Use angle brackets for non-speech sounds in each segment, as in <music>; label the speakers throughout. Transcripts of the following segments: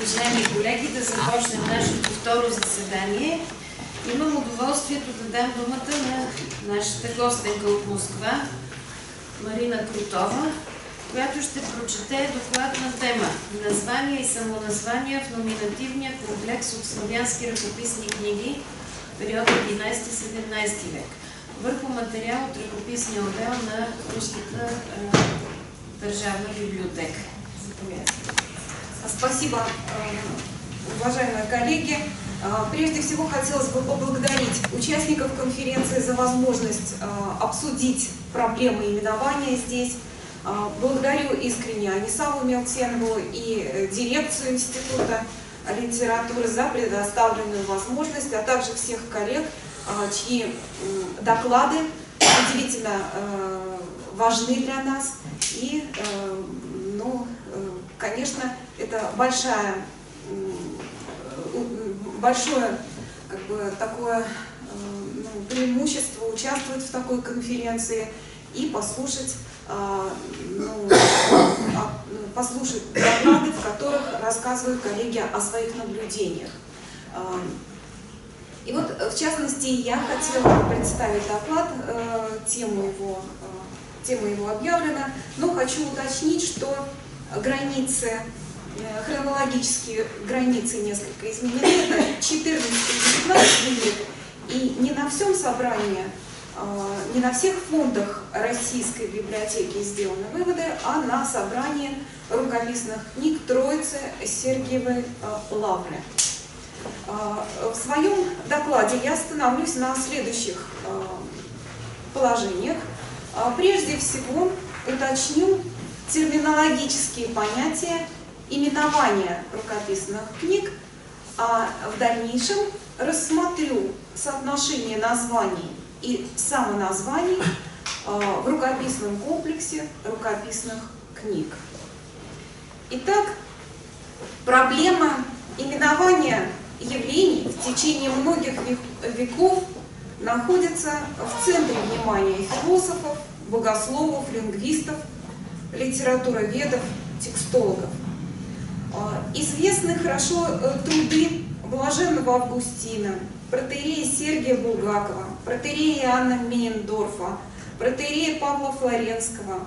Speaker 1: Уважаеми колеги, да започнем нашето второ заседание. Имам удоволствието да дам думата на нашата гостенка от Москва, Марина Крутова, която ще прочете доклад на тема Названия и самоназвания в номинативния комплекс от славянски ръкописни книги период 11-17 век върху материал от ръкописния отдел на Руската държавна библиотека. Заповядайте.
Speaker 2: Спасибо, уважаемые коллеги. Прежде всего хотелось бы поблагодарить участников конференции за возможность обсудить проблемы именования здесь. Благодарю искренне Анисаву Мелксенову и дирекцию Института литературы за предоставленную возможность, а также всех коллег, чьи доклады удивительно важны для нас и ну, конечно, это большая, большое как бы, такое ну, преимущество участвовать в такой конференции и послушать, ну, послушать доклады, в которых рассказывают коллеги о своих наблюдениях. И вот, в частности, я хотела представить доклад, тему его, тема его объявлена, но хочу уточнить, что границы, э, хронологические границы несколько изменены, это 14 19 век, и не на всем собрании, а, не на всех фондах Российской библиотеки сделаны выводы, а на собрании рукописных книг Троицы Сергиевой а, Лавры. В своем докладе я остановлюсь на следующих положениях. Прежде всего уточню терминологические понятия именования рукописных книг, а в дальнейшем рассмотрю соотношение названий и самоназваний а, в рукописном комплексе рукописных книг. Итак, проблема именования явлений в течение многих веков находится в центре внимания философов, богословов, лингвистов – литературоведов, текстологов. А, известны хорошо э, труды Блаженного Августина, протерея Сергия Булгакова, протерея Иоанна Мейндорфа, протерея Павла Флоренского,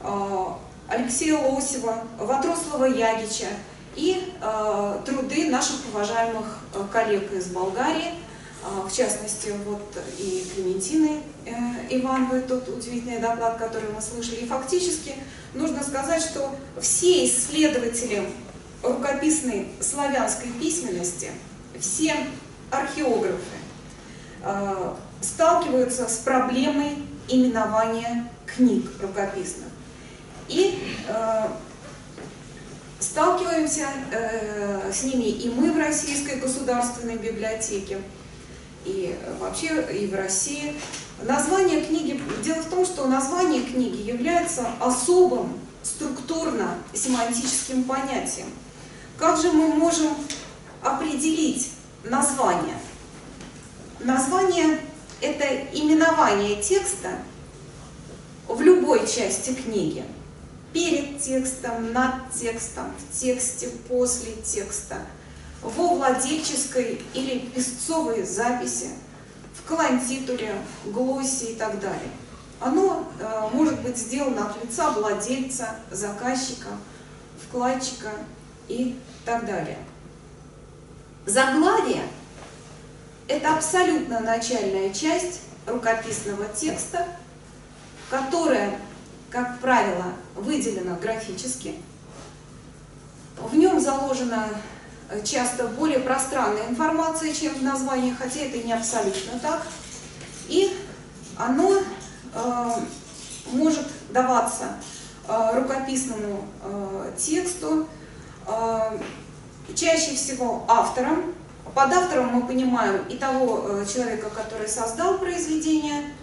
Speaker 2: а, Алексея Лосева, Ватрослава Ягича и труды наших уважаемых э, коллег из Болгарии – в частности, вот и Клементины э, Ивановой, тот удивительный доклад, который мы слышали. И фактически нужно сказать, что все исследователи рукописной славянской письменности, все археографы э, сталкиваются с проблемой именования книг рукописных. И э, сталкиваемся с ними и мы в Российской государственной библиотеке, и вообще и в России. Название книги, дело в том, что название книги является особым структурно-семантическим понятием. Как же мы можем определить название? Название – это именование текста в любой части книги. Перед текстом, над текстом, в тексте, после текста – во владельческой или песцовой записи, в колонтитуле, глоссе и так далее. Оно э, может быть сделано от лица владельца, заказчика, вкладчика и так далее. Заглавие – это абсолютно начальная часть рукописного текста, которая, как правило, выделена графически. В нем заложена часто более пространная информация, чем в названии, хотя это не абсолютно так. И оно э, может даваться э, рукописному э, тексту, э, чаще всего автором. Под автором мы понимаем и того э, человека, который создал произведение,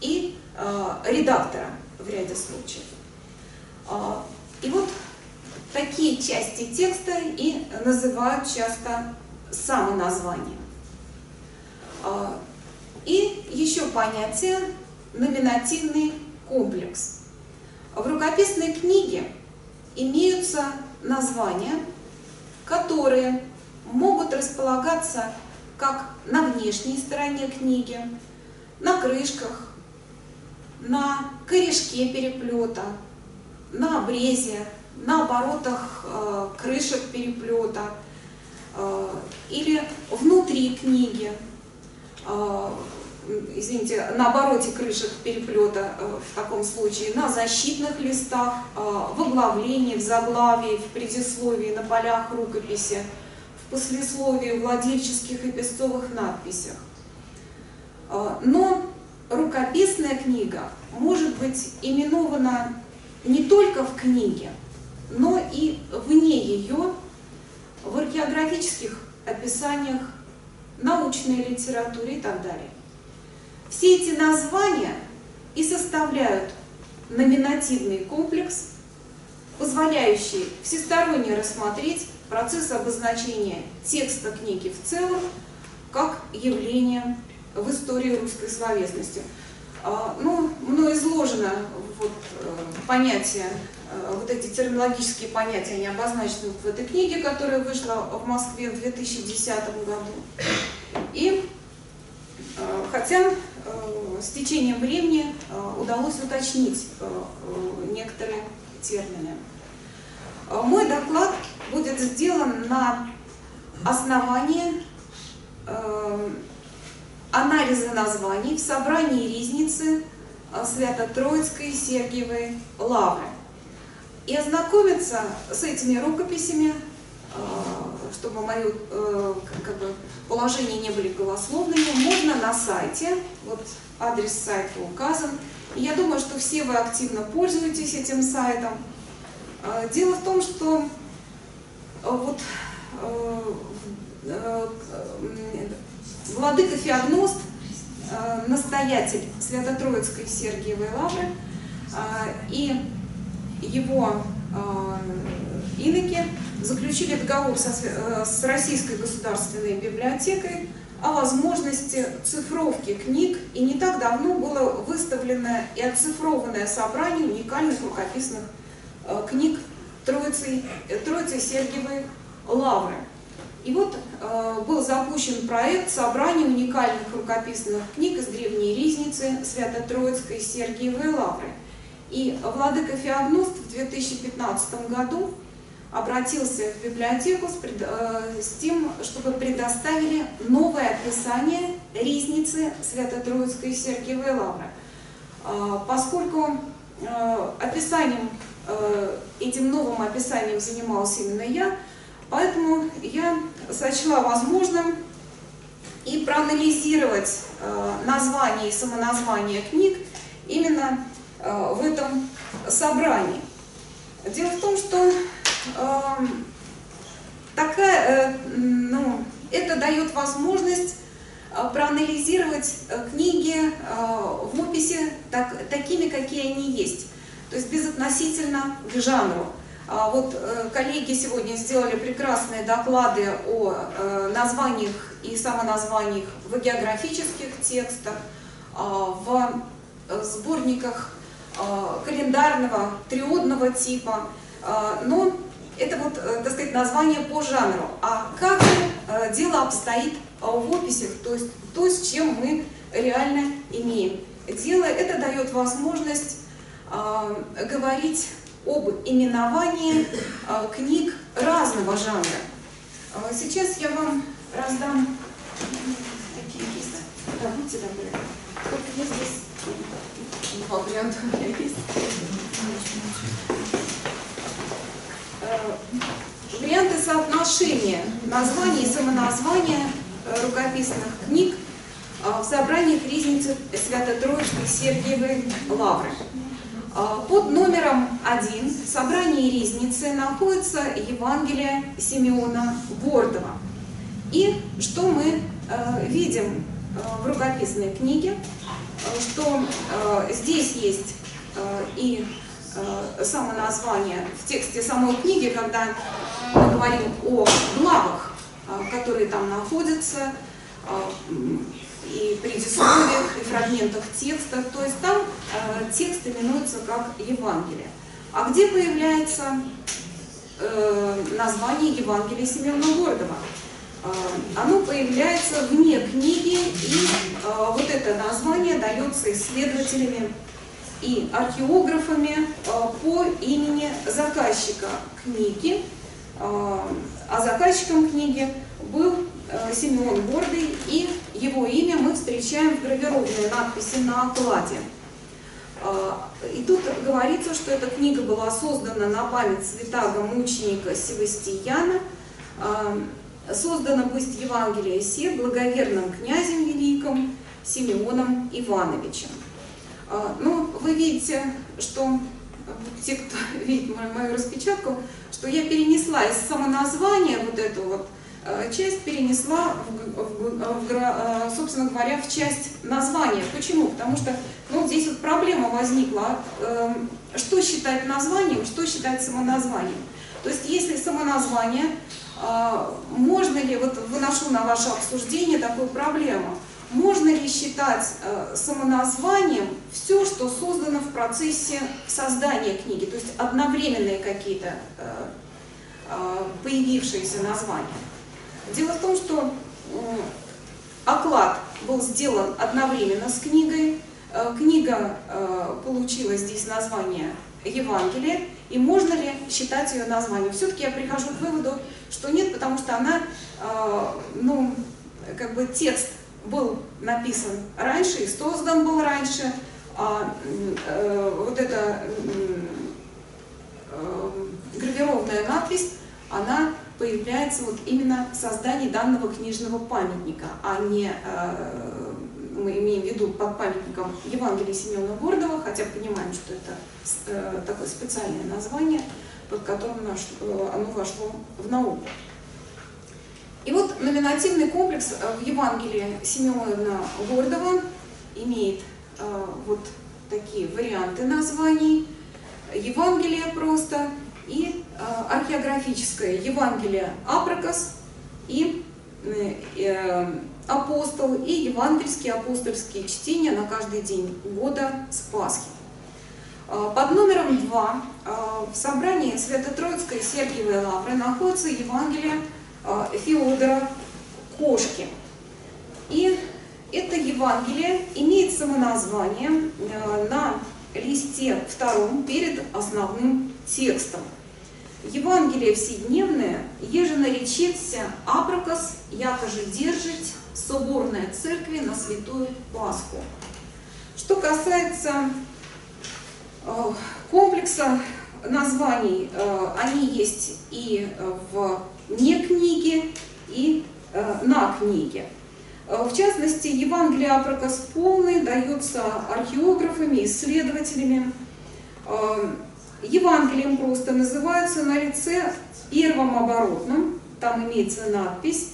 Speaker 2: и э, редактора в ряде случаев. Э, и вот Такие части текста и называют часто самоназванием. И еще понятие номинативный комплекс. В рукописной книге имеются названия, которые могут располагаться как на внешней стороне книги, на крышках, на корешке переплета, на обрезе, на оборотах э, крышек переплета э, или внутри книги, э, извините, на обороте крышек переплета э, в таком случае, на защитных листах, э, в оглавлении, в заглавии, в предисловии, на полях рукописи, в послесловии, в владельческих и песцовых надписях. Э, но рукописная книга может быть именована не только в книге, но и вне ее, в археографических описаниях, научной литературе и так далее. Все эти названия и составляют номинативный комплекс, позволяющий всесторонне рассмотреть процесс обозначения текста книги в целом как явление в истории русской словесности. А, ну, мной изложено вот, э, понятие, э, вот эти терминологические понятия, они обозначены в этой книге, которая вышла в Москве в 2010 году. И э, хотя с течением времени удалось уточнить некоторые термины. Мой доклад будет сделан на основании анализа названий в собрании Ризницы э, Свято-Троицкой Сергиевой Лавры. И ознакомиться с этими рукописями, э, чтобы мои э, как бы, положения не были голословными, можно на сайте, вот адрес сайта указан. И я думаю, что все вы активно пользуетесь этим сайтом. Дело в том, что вот Владыка Феогност, э, настоятель Свято-Троицкой Сергиевой Лавры э, и его э, иноки заключили договор со, с Российской государственной библиотекой о возможности цифровки книг, и не так давно было выставлено и оцифрованное собрание уникальных рукописных книг Троицы, Троицы Сергиевой Лавры. И вот э, был запущен проект собрания уникальных рукописных книг из Древней Ризницы, Свято-Троицкой Сергиевой Лавры. И владыка Феогност в 2015 году обратился в библиотеку с, пред, э, с тем, чтобы предоставили новое описание Ризницы Свято-Троицкой Сергиевой Лавры. Э, поскольку э, описанием, э, этим новым описанием занималась именно я, Поэтому я сочла возможным и проанализировать э, название и самоназвание книг именно э, в этом собрании. Дело в том, что такая, ну, это дает возможность проанализировать книги в описи так, такими, какие они есть. То есть безотносительно к жанру. А вот э, коллеги сегодня сделали прекрасные доклады о э, названиях и самоназваниях в географических текстах, а, в э, сборниках календарного, триодного типа. Но это вот, так сказать, название по жанру. А как дело обстоит в описях, то есть то, с чем мы реально имеем дело, это дает возможность говорить об именовании э, книг разного жанра. Э, сейчас я вам раздам такие есть. Да, будьте добры. Только я здесь два варианта у меня есть. Э, варианты соотношения названий и самоназвания рукописных книг в собраниях Ризницы Свято-Троицкой Сергиевой Лавры. Под номером один в собрании Ризницы находится Евангелие Симеона Бордова. И что мы э, видим э, в рукописной книге, э, что здесь есть и само название в тексте самой книги, когда мы говорим о главах, которые там находятся, и предисловиях, и фрагментах текста. То есть там э, текст именуется как Евангелие. А где появляется э, название Евангелия Семена Гордова. Э, оно появляется вне книги, и э, вот это название дается исследователями и археографами э, по имени заказчика книги. Э, а заказчиком книги был э, Симеон Гордый, и его имя мы встречаем в гравированной надписи на окладе. И тут говорится, что эта книга была создана на память святаго мученика Севастияна, создана быть Евангелие се благоверным князем великим Симеоном Ивановичем. Ну, вы видите, что те, кто <laughs> видит мою распечатку, что я перенесла из самоназвания вот эту вот э, часть, перенесла, в, в, в, э, собственно говоря, в часть названия. Почему? Потому что ну, здесь вот проблема возникла, эм, что считать названием, что считать самоназванием. То есть если самоназвание, э, можно ли, вот выношу на ваше обсуждение такую проблему – можно ли считать э, самоназванием все, что создано в процессе создания книги, то есть одновременные какие-то э, э, появившиеся названия? Дело в том, что оклад был сделан одновременно с книгой, книга получила здесь название Евангелие, и можно ли считать ее названием? Все-таки я прихожу к выводу, что нет, потому что она, ну, как бы текст был написан раньше и создан был раньше, а э, вот эта э, гравированная надпись, она появляется вот именно в создании данного книжного памятника, а не э, мы имеем в виду под памятником Евангелия Семена Гордова, хотя понимаем, что это э, такое специальное название, под которым наш, э, оно вошло в науку. И вот номинативный комплекс э, в Евангелии Симеона Гордова имеет э, вот такие варианты названий. Евангелие просто и э, археографическое Евангелие Апракос и апостол и евангельские апостольские чтения на каждый день года с Пасхи. Под номером 2 в собрании Свято-Троицкой Сергиевой Лавры находится Евангелие Феодора Кошки. И это Евангелие имеет самоназвание а, на листе втором перед основным текстом. Евангелие вседневное, еже наречется апракос, якоже держить соборная церкви на святую Пасху. Что касается а, комплекса названий, они есть и в не книги и э, на книге. Э, в частности, Евангелие Апракос полный дается археографами, исследователями. Э, Евангелием просто называется на лице первым оборотным, там имеется надпись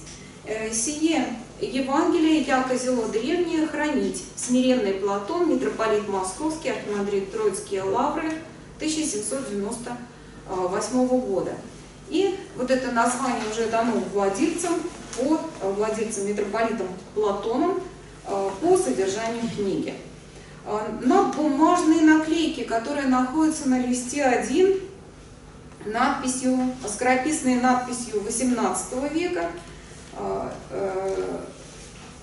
Speaker 2: «Сие Евангелие, яко зело древнее, хранить. Смиренный Платон, митрополит Московский, архимандрит Троицкие Лавры, 1798 года». И вот это название уже дано владельцам, по, э, владельцам митрополитом Платоном э, по содержанию книги. Э, на бумажные наклейки, которые находятся на листе 1, надписью, скорописной надписью 18 века,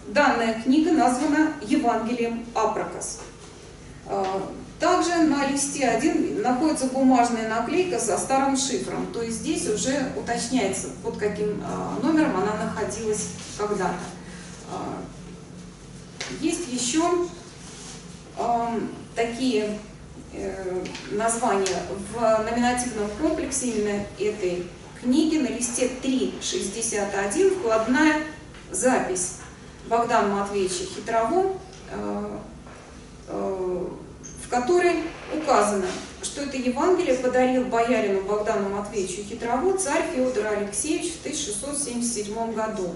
Speaker 2: данная книга названа Евангелием Апракос. Также на листе 1 находится бумажная наклейка со старым шифром, то есть здесь уже уточняется, под каким а, номером она находилась когда-то. А, есть еще такие э, названия в номинативном комплексе именно этой книги. На листе 3.61 вкладная запись. Богдана Матвеевича Хитрово э, э, в которой указано, что это Евангелие подарил боярину Богдану Матвеевичу Хитрову царь Феодор Алексеевич в 1677 году.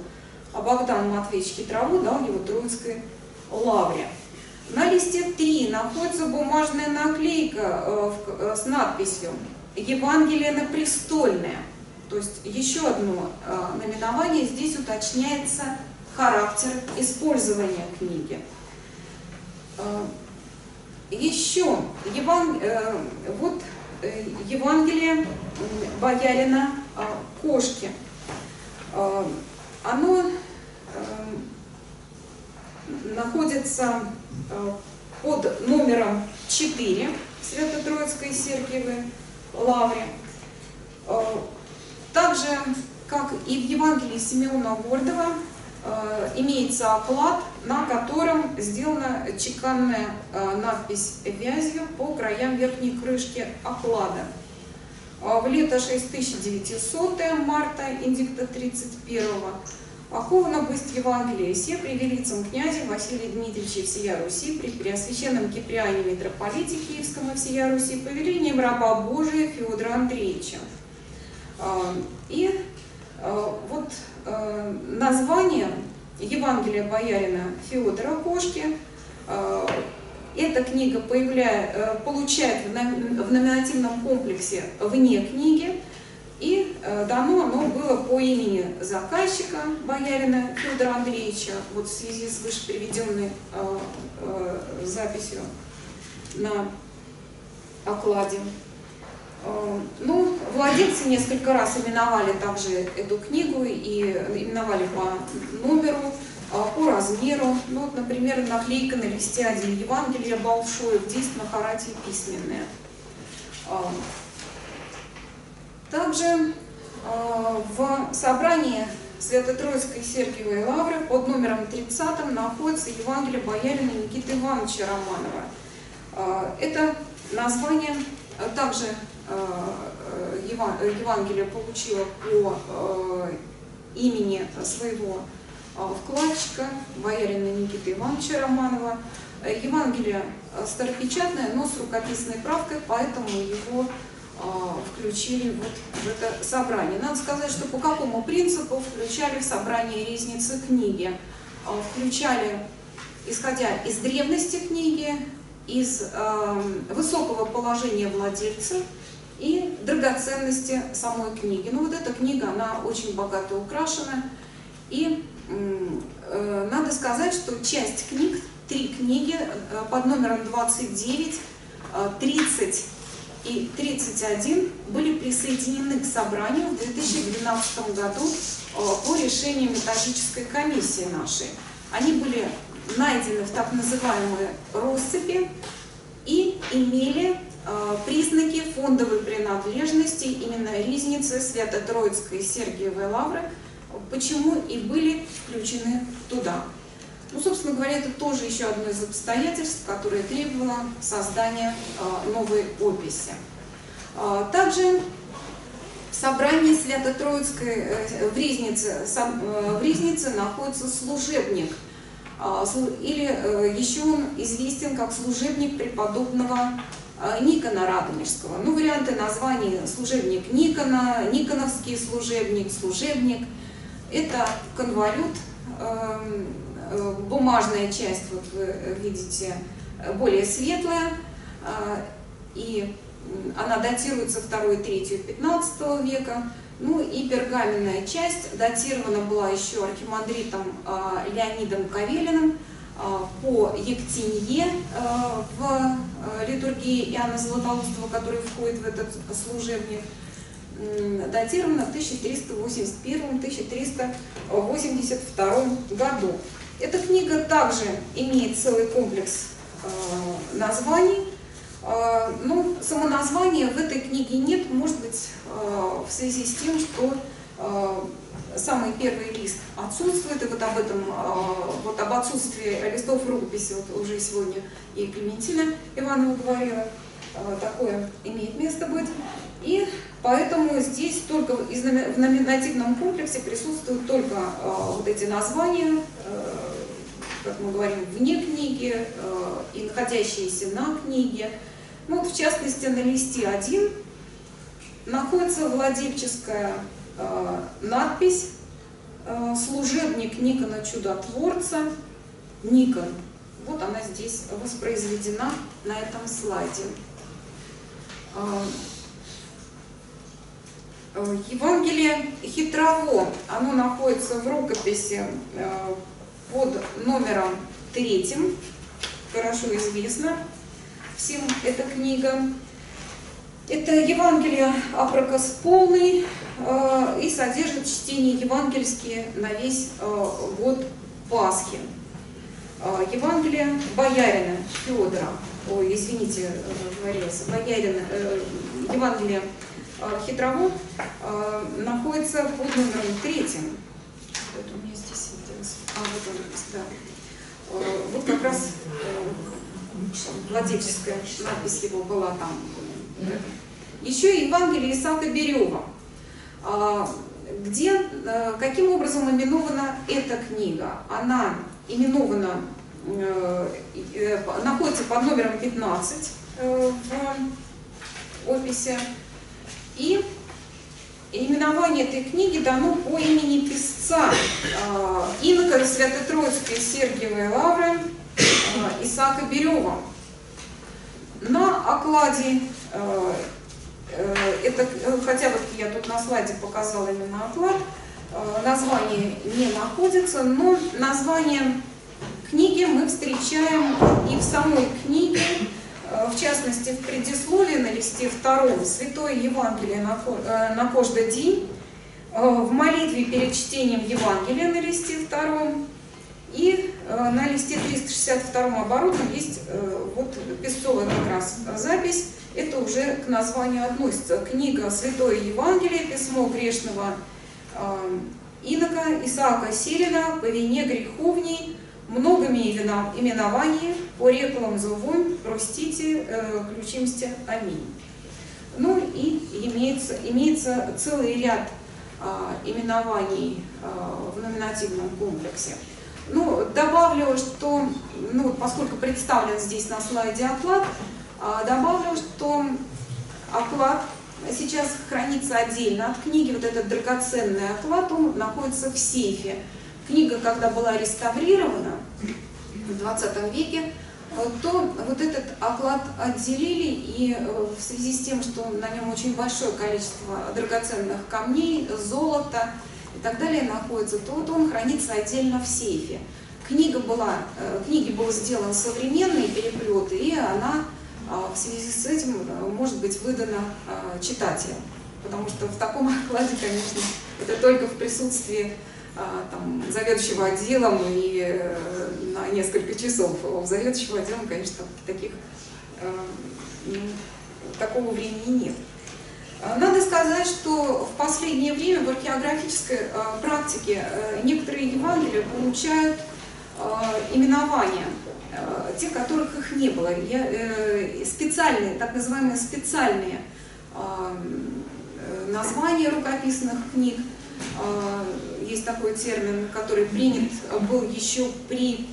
Speaker 2: А Богдан Матвеевич Хитрову дал его Троицкой лавре. На листе 3 находится бумажная наклейка э, э, с надписью «Евангелие на престольное». То есть еще одно э, наименование, здесь уточняется характер использования книги. Еще Еван... Э, вот э, Евангелие боярина Кошки. Оно находится под номером 4 Свято-Троицкой Сергиевой лавре. Также, как и в Евангелии Симеона Гордова, имеется оклад, на котором сделана чеканная надпись вязью по краям верхней крышки оклада. В лето 6900 марта, индикта 31 Оховано бысть Евангелия се при велицем князе Василия Дмитриевича всея Руси, при преосвященном Киприане митрополите Киевском и всея Руси, повелением раба Божия Феодора Андреевича. И вот название Евангелия боярина Феодора Кошки эта книга появляет, получает в номинативном комплексе вне книги, и э, дано оно было по имени заказчика, боярина Федора Андреевича, вот в связи с выше приведенной э, э, записью на окладе. Э, ну, владельцы несколько раз именовали также эту книгу и именовали по номеру, э, по размеру. Ну, вот, например, наклейка на листе один Евангелие Балшоев, здесь на харате письменная. Э, также в собрании Свято-Троицкой Сергиевой Лавры под номером 30 находится Евангелие боярина Никиты Ивановича Романова. Это название также Евангелие получило по имени своего вкладчика, боярина Никиты Ивановича Романова. Евангелие старопечатное, но с рукописной правкой, поэтому его включили вот в это собрание. Надо сказать, что по какому принципу включали в собрание резницы книги. Включали, исходя из древности книги, из э, высокого положения владельца и драгоценности самой книги. Ну вот эта книга, она очень богато украшена. И э, надо сказать, что часть книг, три книги э, под номером 29, 30 и 31 были присоединены к собранию в 2012 году э, по решению методической комиссии нашей. Они были найдены в так называемой россыпи и имели э, признаки фондовой принадлежности именно Ризницы Свято-Троицкой Сергиевой Лавры, почему и были включены туда. Ну, собственно говоря, это тоже еще одно из обстоятельств, которое требовало создания э, новой описи. Э, также в собрании Свято-Троицкой э, в Ризнице, в Ризнице находится служебник, или еще он известен как служебник преподобного Никона Радонежского. Ну, варианты названий служебник Никона, Никоновский служебник, служебник. Это конвалют, эм, Э, бумажная часть, вот вы видите, более светлая, а, и она датируется 2-3 15 века. Ну и пергаменная часть датирована была еще архимандритом а, Леонидом Кавелиным а, по Ектинье в литургии Иоанна Златоустова, который входит в этот служебник датирована в 1381-1382 году. Эта книга также имеет целый комплекс названий. Э, ну, само название в этой книге нет, может быть, в связи с тем, что самый первый лист отсутствует, и вот об этом, э, вот об отсутствии листов рукописи вот уже сегодня и Клементина Иванова говорила, э, такое имеет место быть. И поэтому здесь только в номинативном комплексе присутствуют только э, вот эти названия, как мы говорим, вне книги и находящиеся на книге. Ну, вот, в частности, на листе 1 находится владельческая надпись э, «Служебник Никона Чудотворца Никон». Вот она здесь воспроизведена на этом слайде. Евангелие Хитрово, оно находится в рукописи под номером третьим, хорошо известно всем эта книга. Это Евангелие Апракос полный э, и содержит чтение евангельские на весь э, год Пасхи. Э, Евангелие Боярина Федора, ой, извините, говорилось, Боярина, э, Евангелие э, Хитрово э, находится под номером третьим. Вот у меня здесь. А, вот он, да. Э, вот как раз э, владельческая надпись его была там. Еще Евангелие Исаака Берева, где, э, каким образом именована эта книга. Она именована, э, э, находится под номером 15 в описи. И именование этой книги дано по имени писца инока Свято-Троицкой Сергиевой Лавры Исаака Берева. На окладе Э, это, э, хотя вот я тут на слайде показала именно оклад, э, название не находится, но название книги мы встречаем и в самой книге, в частности в предисловии на листе втором «Святое Евангелие на каждый день», в молитве перед чтением Евангелия на листе втором, и на листе 362 оборотном есть вот песцовая как раз запись это уже к названию относится. Книга Святое Евангелие, письмо грешного э, инока Исаака Сирина по вине греховней, многими именований, по реклам зовом, простите, э, ключимся, аминь. Ну и имеется, имеется целый ряд э, именований э, в номинативном комплексе. Ну, добавлю, что, ну, поскольку представлен здесь на слайде оклад, а, добавлю, что оклад сейчас хранится отдельно от книги, вот этот драгоценный оклад, он находится в сейфе. Книга, когда была реставрирована в 20 веке, то вот этот оклад отделили, и э, в связи с тем, что на нем очень большое количество драгоценных камней, золота и так далее находится, то вот он хранится отдельно в сейфе. Книга была, э, книге был сделан современный переплет, и она а, в связи с этим э, может быть выдано а, читателям. Потому что в таком <laughs> окладе, конечно, это только в присутствии а, там, заведующего отделом и э, на несколько часов. У заведующего отделом, конечно, таких, э, ну, такого времени нет. Надо сказать, что в последнее время в археографической практике некоторые Евангелия получают именования Э, те, которых их не было. Я, э, специальные, так называемые специальные э, названия рукописных книг. Есть такой термин, который принят был еще при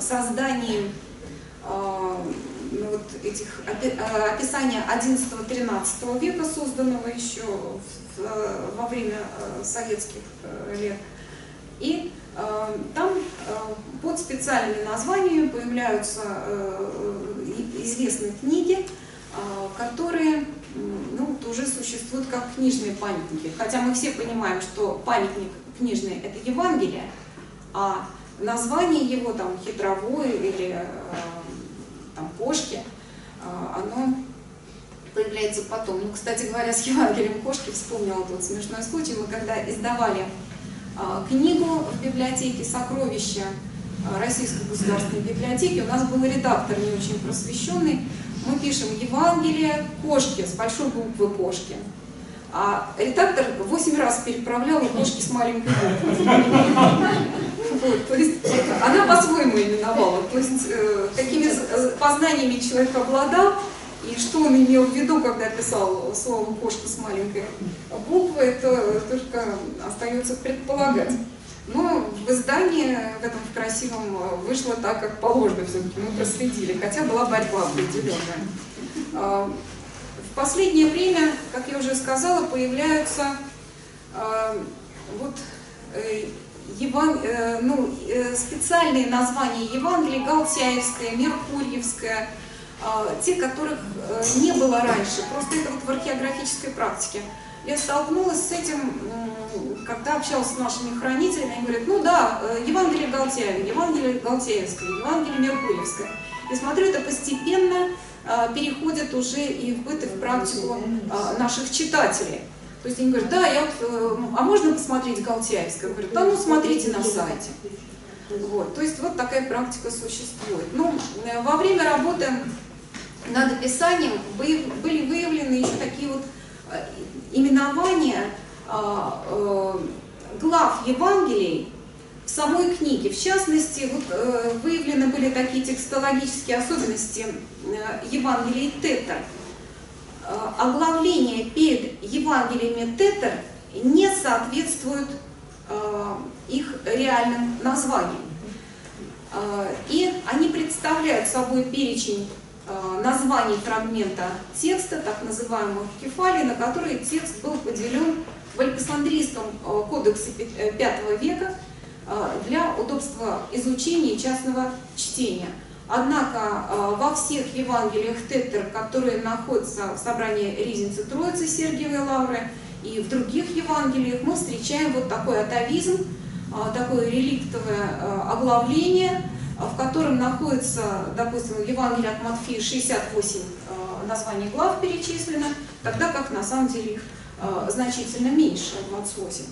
Speaker 2: создании вот этих описания 11-13 века, созданного еще во время советских лет. И Э, там э, под специальными названиями появляются э, известные книги, которые ну, уже существуют как книжные памятники. Хотя мы все понимаем, что памятник книжный – это Евангелие, а название его, там, хитровое или там, кошки, оно появляется потом. Ну, кстати говоря, с Евангелием кошки вспомнила тот смешной случай. Мы когда издавали а, книгу в библиотеке «Сокровища» а, Российской государственной библиотеки. У нас был редактор не очень просвещенный. Мы пишем «Евангелие кошки» с большой буквы «кошки». А редактор восемь раз переправлял кошки с маленькой буквы. Вот, то есть она по-своему именовала. То есть э, какими познаниями человек обладал, и что он имел в виду, когда писал слово «кошка» с маленькой буквы, это только остается предполагать. Но в издании в этом в красивом вышло так, как положено все-таки, мы проследили, хотя была борьба определенная. А, в последнее время, как я уже сказала, появляются а, вот э, Еван... Э, ну, э, специальные названия Евангелия, Галтяевская, Меркурьевская, а, те, которых э, не было раньше. Просто это вот в археографической практике. Я столкнулась с этим, когда общалась с нашими хранителями, они говорят, ну да, Евангелие Галтяева, Евангелие Галтеевское, Евангелие Меркурьевское. И смотрю, это постепенно э, переходят уже и в быт, и в практику э, наших читателей. То есть они говорят, да, я э, а можно посмотреть Галтяевское? Говорят, да ну смотрите на сайте. Вот, то есть вот такая практика существует. Ну, э, во время работы над описанием были выявлены еще такие вот э, именования а, глав Евангелий в самой книге. В частности, вот, выявлены были такие текстологические особенности Евангелий Тетер. Оглавление перед Евангелиями Тетер не соответствует их реальным названиям. И они представляют собой перечень Э, названий фрагмента текста, так называемых кефалий, на которые текст был поделен в Александрийском э, кодексе V э, века для удобства изучения и частного чтения. Однако во всех Евангелиях Тетер, которые находятся в собрании Ризницы Троицы Сергиевой Лавры, и в других Евангелиях мы встречаем вот такой атовизм, такое реликтовое оглавление – в котором находится, допустим, в Евангелии от Матфея 68 э, названий глав перечислено, тогда как на самом деле их э, значительно меньше, 28.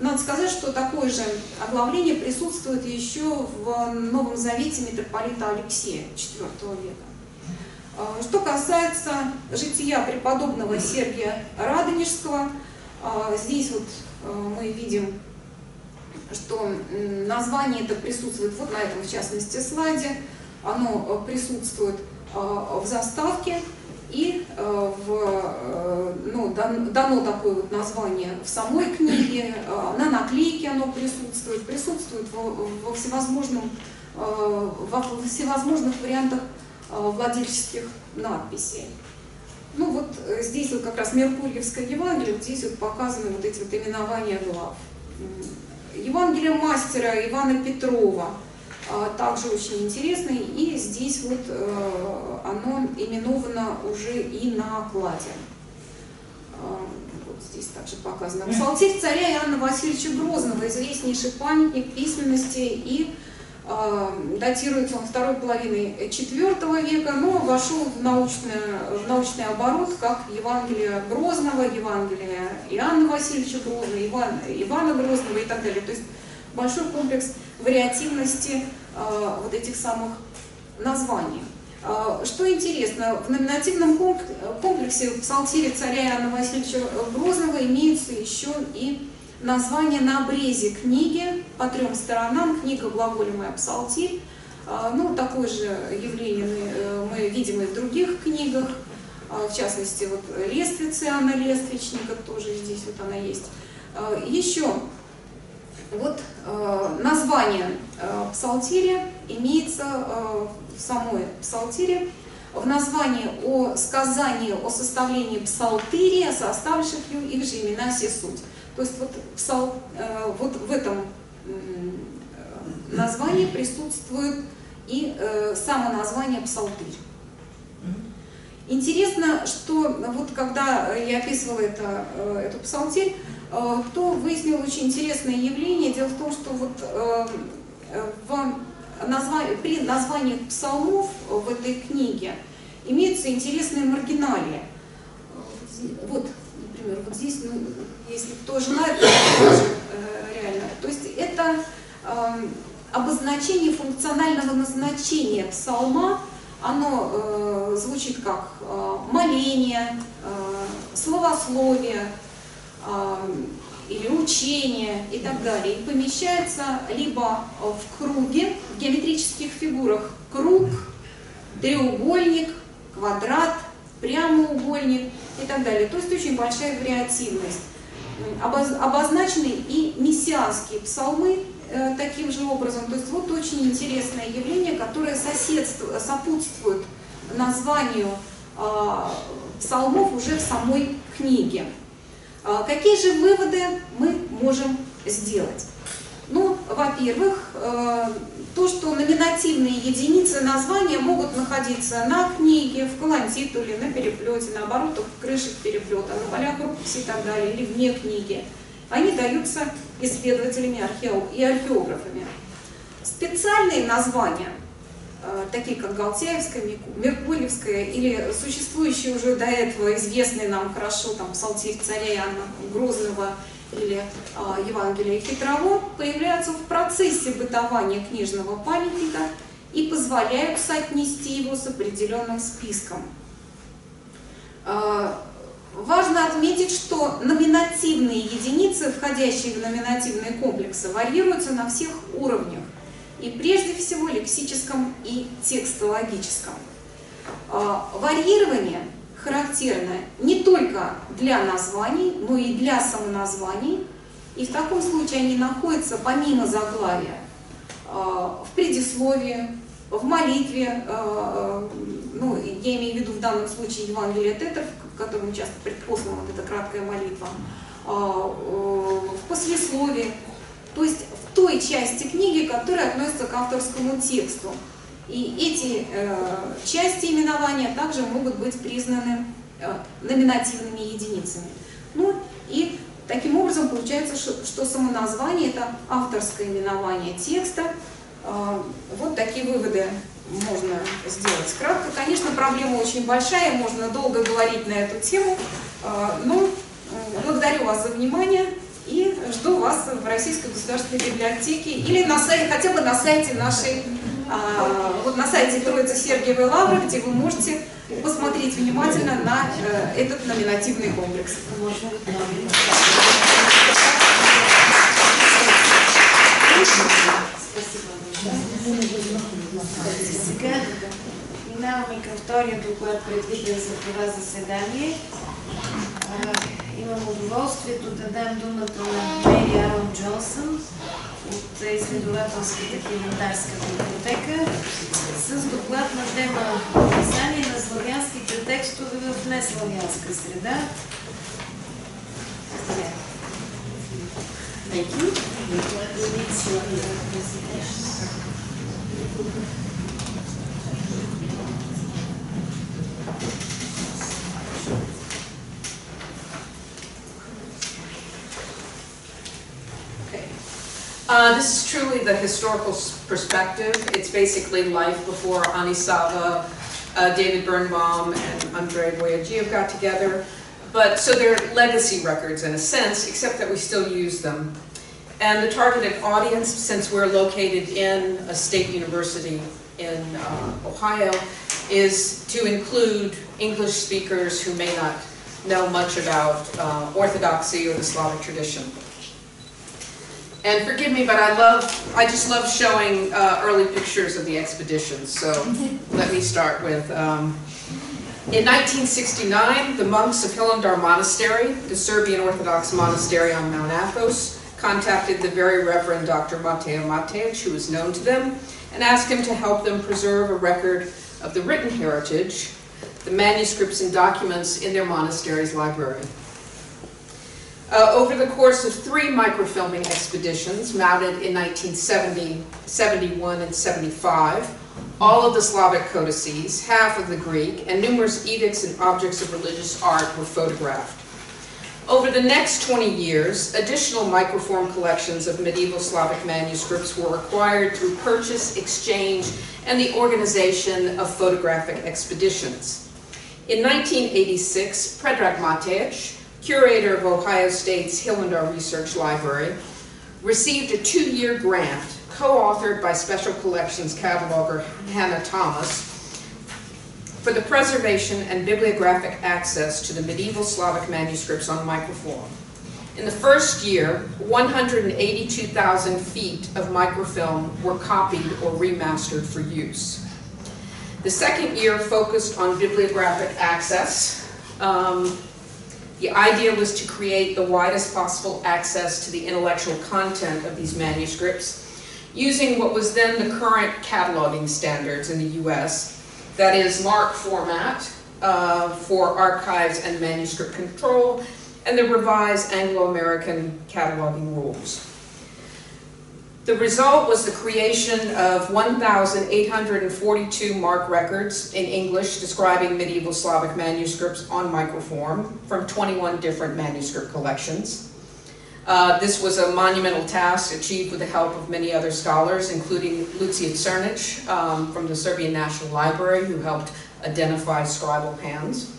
Speaker 2: Надо сказать, что такое же оглавление присутствует еще в Новом Завете митрополита Алексея IV века. Э, что касается жития преподобного Сергия Радонежского, здесь вот мы видим что название это присутствует вот на этом, в частности, слайде. Оно присутствует в заставке и э, в, ну, дано такое вот название в самой книге, на наклейке оно присутствует, присутствует во, всевозможном, во всевозможных вариантах владельческих надписей. Ну вот здесь вот как раз Меркурьевское Евангелие, вот здесь вот показаны вот эти вот именования глав. Евангелие мастера Ивана Петрова также очень интересный, и здесь вот э, оно именовано уже и на окладе. А, вот здесь также показано. Псалтирь царя Иоанна Васильевича Грозного, известнейший памятник письменности и датируется он второй половиной IV века, но вошел в, научный, в научный оборот как Евангелие Грозного, Евангелие Иоанна Васильевича Грозного, Ивана, Ивана Грозного и так далее. То есть большой комплекс вариативности э, вот этих самых названий. Э, что интересно, в номинативном комплексе в псалтире царя Иоанна Васильевича Грозного имеются еще и название на обрезе книги по трем сторонам, книга «Глаголемая псалтирь». А, ну, такое же явление э, мы видим и в других книгах, в частности, вот Лествицы Анна Лествичника, тоже здесь вот она есть. Еще вот название псалтиря имеется в самой псалтире, в названии о сказании о составлении псалтырия, составивших их же имена все суть. То есть вот, псал, э, вот в этом названии присутствует и э, само название псалтырь. Интересно, что вот когда я описывала это, э, эту псалтирь, то выяснил очень интересное явление. Дело в том, что вот в названии, при названии псалмов в этой книге имеются интересные маргиналии. Вот, например, вот здесь ну, если кто знает, то э, реально. То есть это эм, обозначение функционального назначения псалма, оно э, звучит как э, моление, словословие или учение и так далее. И помещается либо в круге, в геометрических фигурах круг, треугольник, квадрат, прямоугольник и так далее. То есть очень большая вариативность обозначены и мессианские псалмы э, таким же образом. То есть вот очень интересное явление, которое соседствует, сопутствует названию а, псалмов уже в самой книге. А, какие же выводы мы можем сделать? Ну, во-первых, э, то, что номинативные единицы названия могут находиться на книге, в колонтитуле, на переплете, на оборотах крышек переплета, на полях рукописи и так далее, или вне книги, они даются исследователями и археографами. Специальные названия такие как Галтяевская, Меркурьевская или существующие уже до этого известные нам хорошо там Псалтирь царя Иоанна Грозного или э, Евангелие Хитрово, появляются в процессе бытования книжного памятника и позволяют соотнести его с определенным списком. Э, Важно отметить, что номинативные единицы, входящие в номинативные комплексы, варьируются на всех уровнях. И прежде всего лексическом и текстологическом. А, варьирование характерно не только для названий, но и для самоназваний. И в таком случае они находятся помимо заглавия а, в предисловии, в молитве, а, ну, я имею в виду в данном случае Евангелие Тетов, которому часто предпослана вот эта краткая молитва, а, в послесловии, то есть той части книги, которая относится к авторскому тексту. И эти э, части именования также могут быть признаны э, номинативными единицами. Ну и таким образом получается, что само название это авторское именование текста. Э, вот такие выводы можно сделать кратко. Конечно, проблема очень большая, можно долго говорить на эту тему, а, но благодарю вас за внимание и жду вас в Российской государственной библиотеке или на сайте, хотя бы на сайте нашей, а, вот на сайте Троицы Сергиевой Лавры, где вы можете посмотреть внимательно на э, этот номинативный комплекс.
Speaker 1: Спасибо. Минаваме към втория доклад, предвиден за това. Имам удоволствието да дам думата на Мери Арон Джонсън от изследователската химнотарска библиотека с доклад на тема описание на славянските текстове в неславянска среда. Thank you.
Speaker 3: Uh, this is truly the historical perspective. It's basically life before Anisava, uh, David Birnbaum, and Andrei Boyagiev got together. But so they're legacy records in a sense, except that we still use them. And the targeted audience, since we're located in a state university in uh, Ohio, is to include English speakers who may not know much about uh, Orthodoxy or the Slavic tradition. And forgive me, but I love, I just love showing uh, early pictures of the expeditions. So let me start with, um, in 1969, the monks of Hilendar Monastery, the Serbian Orthodox monastery on Mount Athos, contacted the very Reverend Dr. Mateo Matej, who was known to them, and asked him to help them preserve a record of the written heritage, the manuscripts and documents in their monastery's library. Uh, over the course of three microfilming expeditions mounted in 1970, 71, and 75, all of the Slavic codices, half of the Greek, and numerous edicts and objects of religious art were photographed. Over the next 20 years, additional microform collections of medieval Slavic manuscripts were acquired through purchase, exchange, and the organization of photographic expeditions. In 1986, Predrag Matej, curator of Ohio State's Hillendar Research Library, received a two-year grant co-authored by Special Collections cataloger Hannah Thomas for the preservation and bibliographic access to the medieval Slavic manuscripts on microfilm. In the first year, 182,000 feet of microfilm were copied or remastered for use. The second year focused on bibliographic access. Um, the idea was to create the widest possible access to the intellectual content of these manuscripts using what was then the current cataloging standards in the US, that is MARC format uh, for archives and manuscript control, and the revised Anglo-American cataloging rules. The result was the creation of 1,842 mark records in English describing medieval Slavic manuscripts on microform from 21 different manuscript collections. Uh, This was a monumental task achieved with the help of many other scholars, including Lucia Cernic um, from the Serbian National Library, who helped identify scribal hands.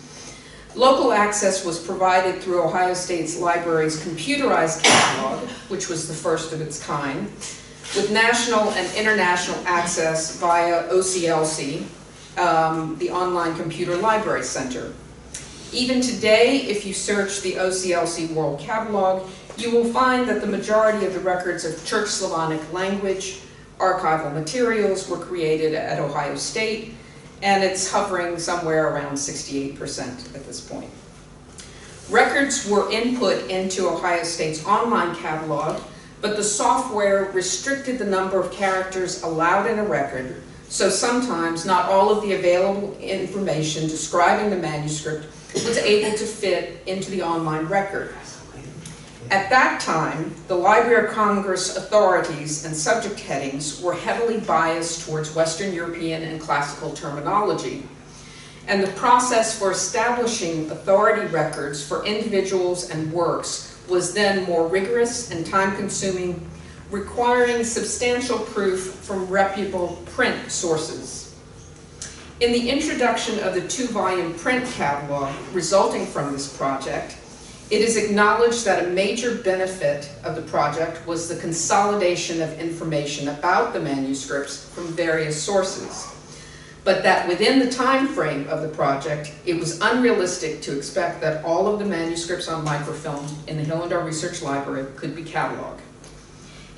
Speaker 3: Local access was provided through Ohio State's library's computerized catalog, which was the first of its kind, with national and international access via OCLC, um, the Online Computer Library Center. Even today, if you search the OCLC World Catalog, you will find that the majority of the records of Church Slavonic language archival materials were created at Ohio State, and it's hovering somewhere around 68% at this point. Records were input into Ohio State's online catalog, but the software restricted the number of characters allowed in a record, so sometimes not all of the available information describing the manuscript was able to fit into the online record. At that time, the Library of Congress authorities and subject headings were heavily biased towards Western European and classical terminology. And the process for establishing authority records for individuals and works was then more rigorous and time-consuming, requiring substantial proof from reputable print sources. In the introduction of the two-volume print catalog resulting from this project, it is acknowledged that a major benefit of the project was the consolidation of information about the manuscripts from various sources, but that within the time frame of the project, it was unrealistic to expect that all of the manuscripts on microfilm in the Hillendar Research Library could be cataloged.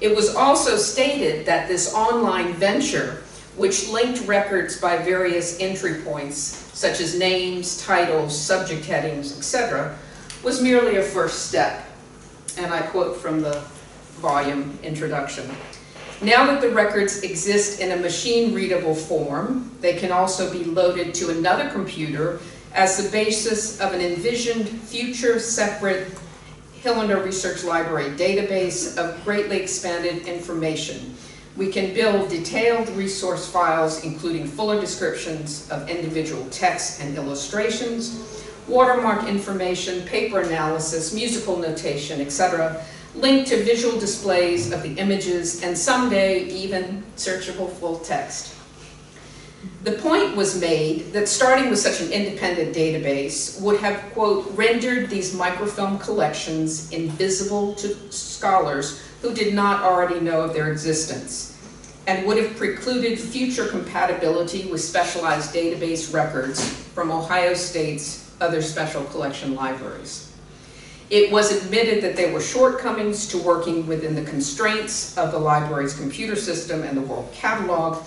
Speaker 3: It was also stated that this online venture, which linked records by various entry points, such as names, titles, subject headings, etc., was merely a first step. And I quote from the volume introduction. Now that the records exist in a machine-readable form, they can also be loaded to another computer as the basis of an envisioned future separate Hillender Research Library database of greatly expanded information. We can build detailed resource files including fuller descriptions of individual texts and illustrations, watermark information, paper analysis, musical notation, etc., linked to visual displays of the images, and someday even searchable full text. The point was made that starting with such an independent database would have, quote, rendered these microfilm collections invisible to scholars who did not already know of their existence, and would have precluded future compatibility with specialized database records from Ohio State's other special collection libraries. It was admitted that there were shortcomings to working within the constraints of the library's computer system and the World Catalog,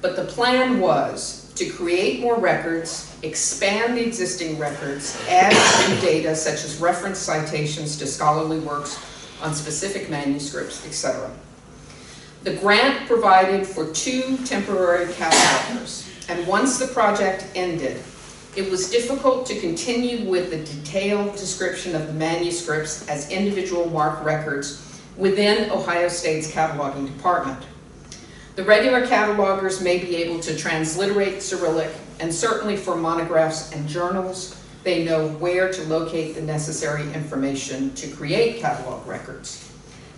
Speaker 3: but the plan was to create more records, expand the existing records, add new data such as reference citations to scholarly works on specific manuscripts, etc. The grant provided for two temporary catalogers, and once the project ended, it was difficult to continue with the detailed description of the manuscripts as individual MARC records within Ohio State's cataloging department. The regular catalogers may be able to transliterate Cyrillic, and certainly for monographs and journals, they know where to locate the necessary information to create catalog records.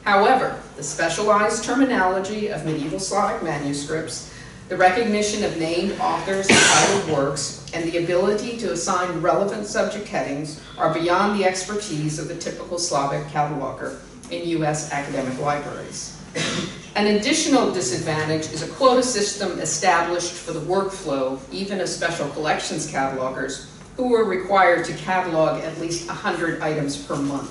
Speaker 3: However, the specialized terminology of medieval Slavic manuscripts the recognition of named authors and titled works, and the ability to assign relevant subject headings are beyond the expertise of the typical Slavic cataloger in U.S. academic libraries. An additional disadvantage is a quota system established for the workflow, even of special collections catalogers, who were required to catalog at least 100 items per month.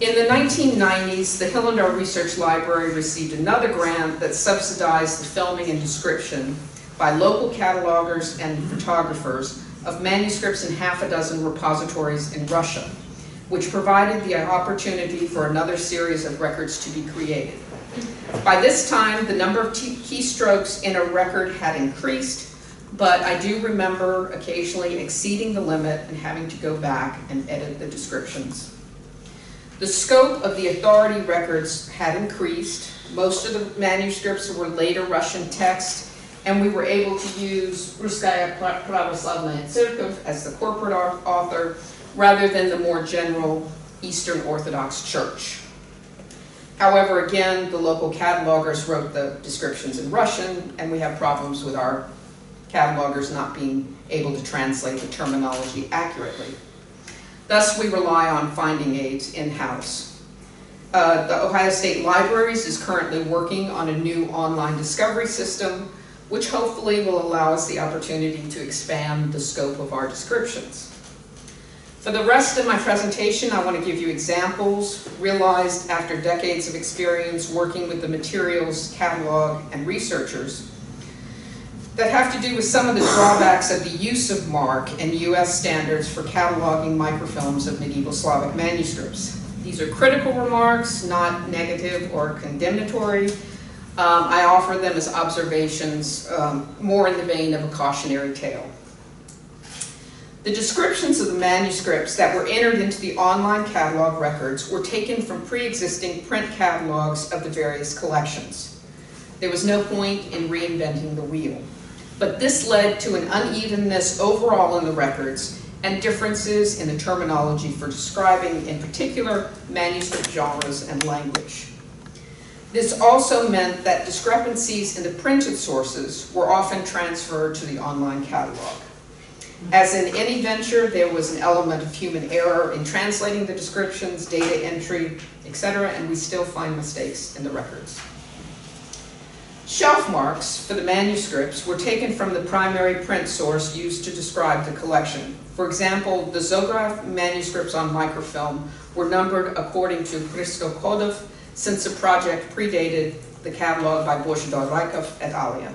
Speaker 3: In the 1990s, the Hillendar Research Library received another grant that subsidized the filming and description by local catalogers and photographers of manuscripts in half a dozen repositories in Russia, which provided the opportunity for another series of records to be created. By this time, the number of keystrokes in a record had increased, but I do remember occasionally exceeding the limit and having to go back and edit the descriptions. The scope of the authority records had increased. Most of the manuscripts were later Russian text, and we were able to use Ruskaya Pravoslavnaya Tserkov as the corporate author, rather than the more general Eastern Orthodox Church. However, again, the local catalogers wrote the descriptions in Russian, and we have problems with our catalogers not being able to translate the terminology accurately. Thus, we rely on finding aids in-house. Uh, the Ohio State Libraries is currently working on a new online discovery system, which hopefully will allow us the opportunity to expand the scope of our descriptions. For the rest of my presentation, I want to give you examples realized after decades of experience working with the materials, catalog, and researchers that have to do with some of the drawbacks of the use of MARC and US standards for cataloging microfilms of medieval Slavic manuscripts. These are critical remarks, not negative or condemnatory. Um, I offer them as observations um, more in the vein of a cautionary tale. The descriptions of the manuscripts that were entered into the online catalog records were taken from pre-existing print catalogs of the various collections. There was no point in reinventing the wheel. But this led to an unevenness overall in the records and differences in the terminology for describing, in particular, manuscript genres and language. This also meant that discrepancies in the printed sources were often transferred to the online catalog. As in any venture, there was an element of human error in translating the descriptions, data entry, etc., and we still find mistakes in the records. Shelf marks for the manuscripts were taken from the primary print source used to describe the collection. For example, the Zograf manuscripts on microfilm were numbered according to Christo Kodov, since the project predated the catalog by Božidar Rajkov et alia.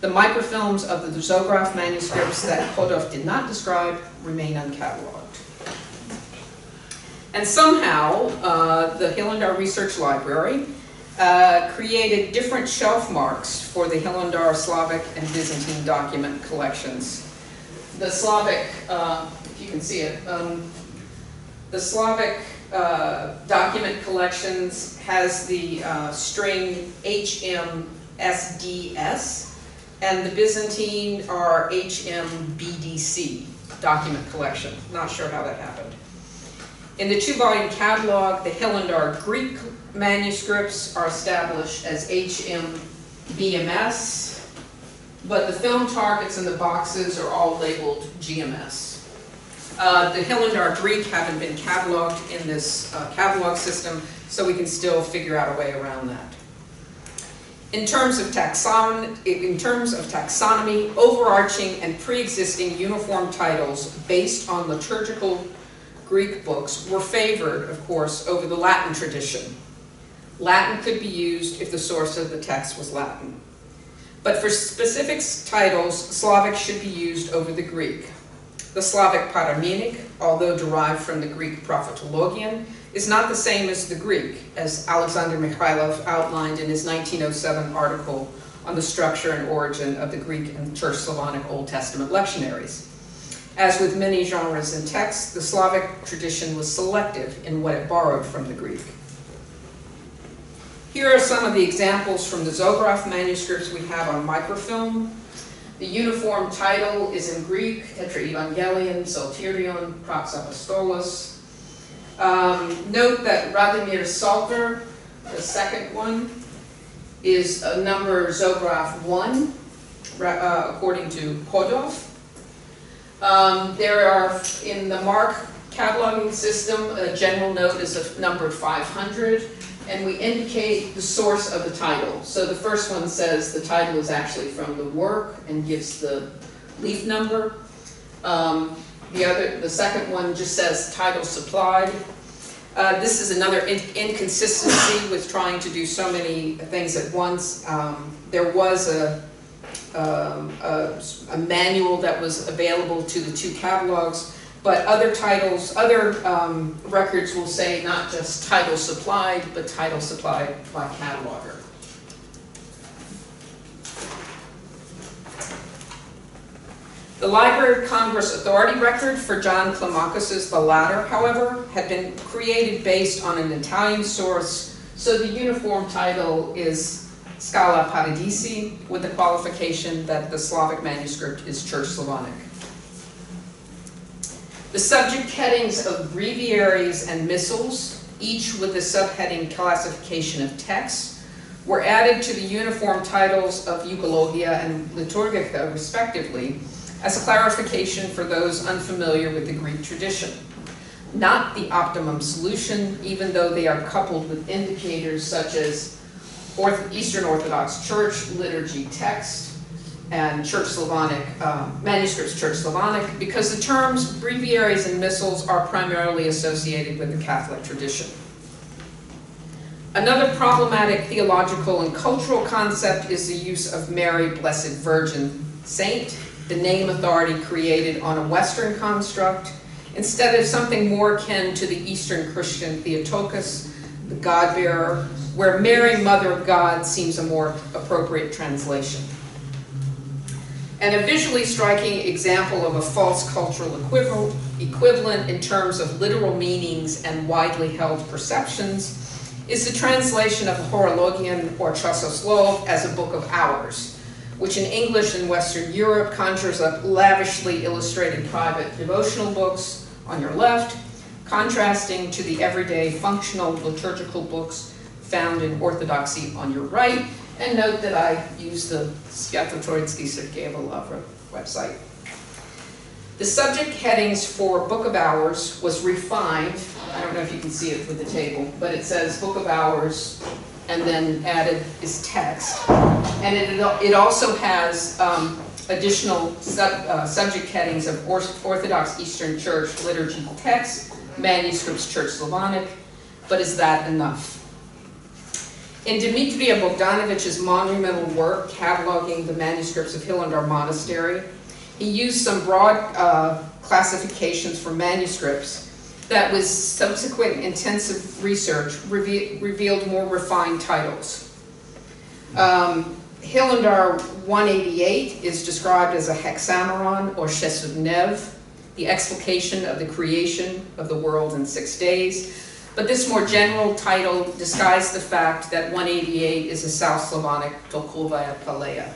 Speaker 3: The microfilms of the Zograf manuscripts that Kodov did not describe remain uncatalogued. And somehow, uh, the Hillendar Research Library uh, created different shelf marks for the Hillendar Slavic and Byzantine document collections. The Slavic, uh, if you can see it, um, the Slavic uh, document collections has the uh, string HMSDS, and the Byzantine are HMBDC document collection. Not sure how that happened. In the two-volume catalog, the Hillendar Greek manuscripts are established as HMBMS, but the film targets and the boxes are all labeled GMS. Uh, the Hillendar Greek haven't been cataloged in this uh, catalog system, so we can still figure out a way around that. In terms of taxon, in terms of taxonomy, overarching and pre-existing uniform titles based on liturgical Greek books were favored, of course, over the Latin tradition. Latin could be used if the source of the text was Latin. But for specific titles, Slavic should be used over the Greek. The Slavic paramenic, although derived from the Greek prophetologion, is not the same as the Greek, as Alexander Mikhailov outlined in his 1907 article on the structure and origin of the Greek and Church Slavonic Old Testament lectionaries. As with many genres and texts, the Slavic tradition was selective in what it borrowed from the Greek. Here are some of the examples from the Zograf manuscripts we have on microfilm. The uniform title is in Greek, Tetraevangelion, Psalterion, Prax Apostolos. Um, note that Radimir Psalter, the second one, is a number Zograf 1, uh, according to Kodov. Um, there are, in the MARC cataloging system, a general note is a number 500, and we indicate the source of the title. So the first one says the title is actually from the work and gives the leaf number. Um, the other, the second one just says title supplied. Uh, this is another in inconsistency with trying to do so many things at once. Um, there was a, um, a, a manual that was available to the two catalogs but other titles, other um, records will say not just title supplied, but title supplied by cataloger. The Library of Congress Authority record for John Climacus's The Ladder, however, had been created based on an Italian source, so the uniform title is Scala Paradisi, with the qualification that the Slavic manuscript is Church Slavonic. The subject headings of breviaries and missals, each with a subheading classification of texts, were added to the uniform titles of Euchologia and Liturgica respectively as a clarification for those unfamiliar with the Greek tradition. Not the optimum solution, even though they are coupled with indicators such as Eastern Orthodox Church liturgy text and Church Slavonic, uh, manuscripts Church Slavonic, because the terms breviaries and missals are primarily associated with the Catholic tradition. Another problematic theological and cultural concept is the use of Mary, Blessed Virgin Saint, the name authority created on a Western construct, instead of something more akin to the Eastern Christian Theotokos, the God-bearer, where Mary, Mother of God, seems a more appropriate translation. And a visually striking example of a false cultural equival- equivalent in terms of literal meanings and widely held perceptions is the translation of Horologion or Chassoslov as a book of hours, which in English and Western Europe conjures up lavishly illustrated private devotional books on your left, contrasting to the everyday functional liturgical books found in Orthodoxy on your right. And note that I use the Sviatotroitsky Sergeyeva Lavra website. The subject headings for Book of Hours was refined. I don't know if you can see it with the table, but it says Book of Hours and then added is text. And it, it also has um, additional sub, uh, subject headings of Orthodox Eastern Church liturgy text, manuscripts Church Slavonic, but is that enough? In Dmitrija Bogdanovich's monumental work cataloging the manuscripts of Hilandar Monastery, he used some broad uh, classifications for manuscripts that with subsequent intensive research reve- revealed more refined titles. Um, Hilandar 188 is described as a hexameron or Shesudnev, the explication of the creation of the world in six days. But this more general title disguised the fact that 188 is a South Slavonic Tolkovaya Palea.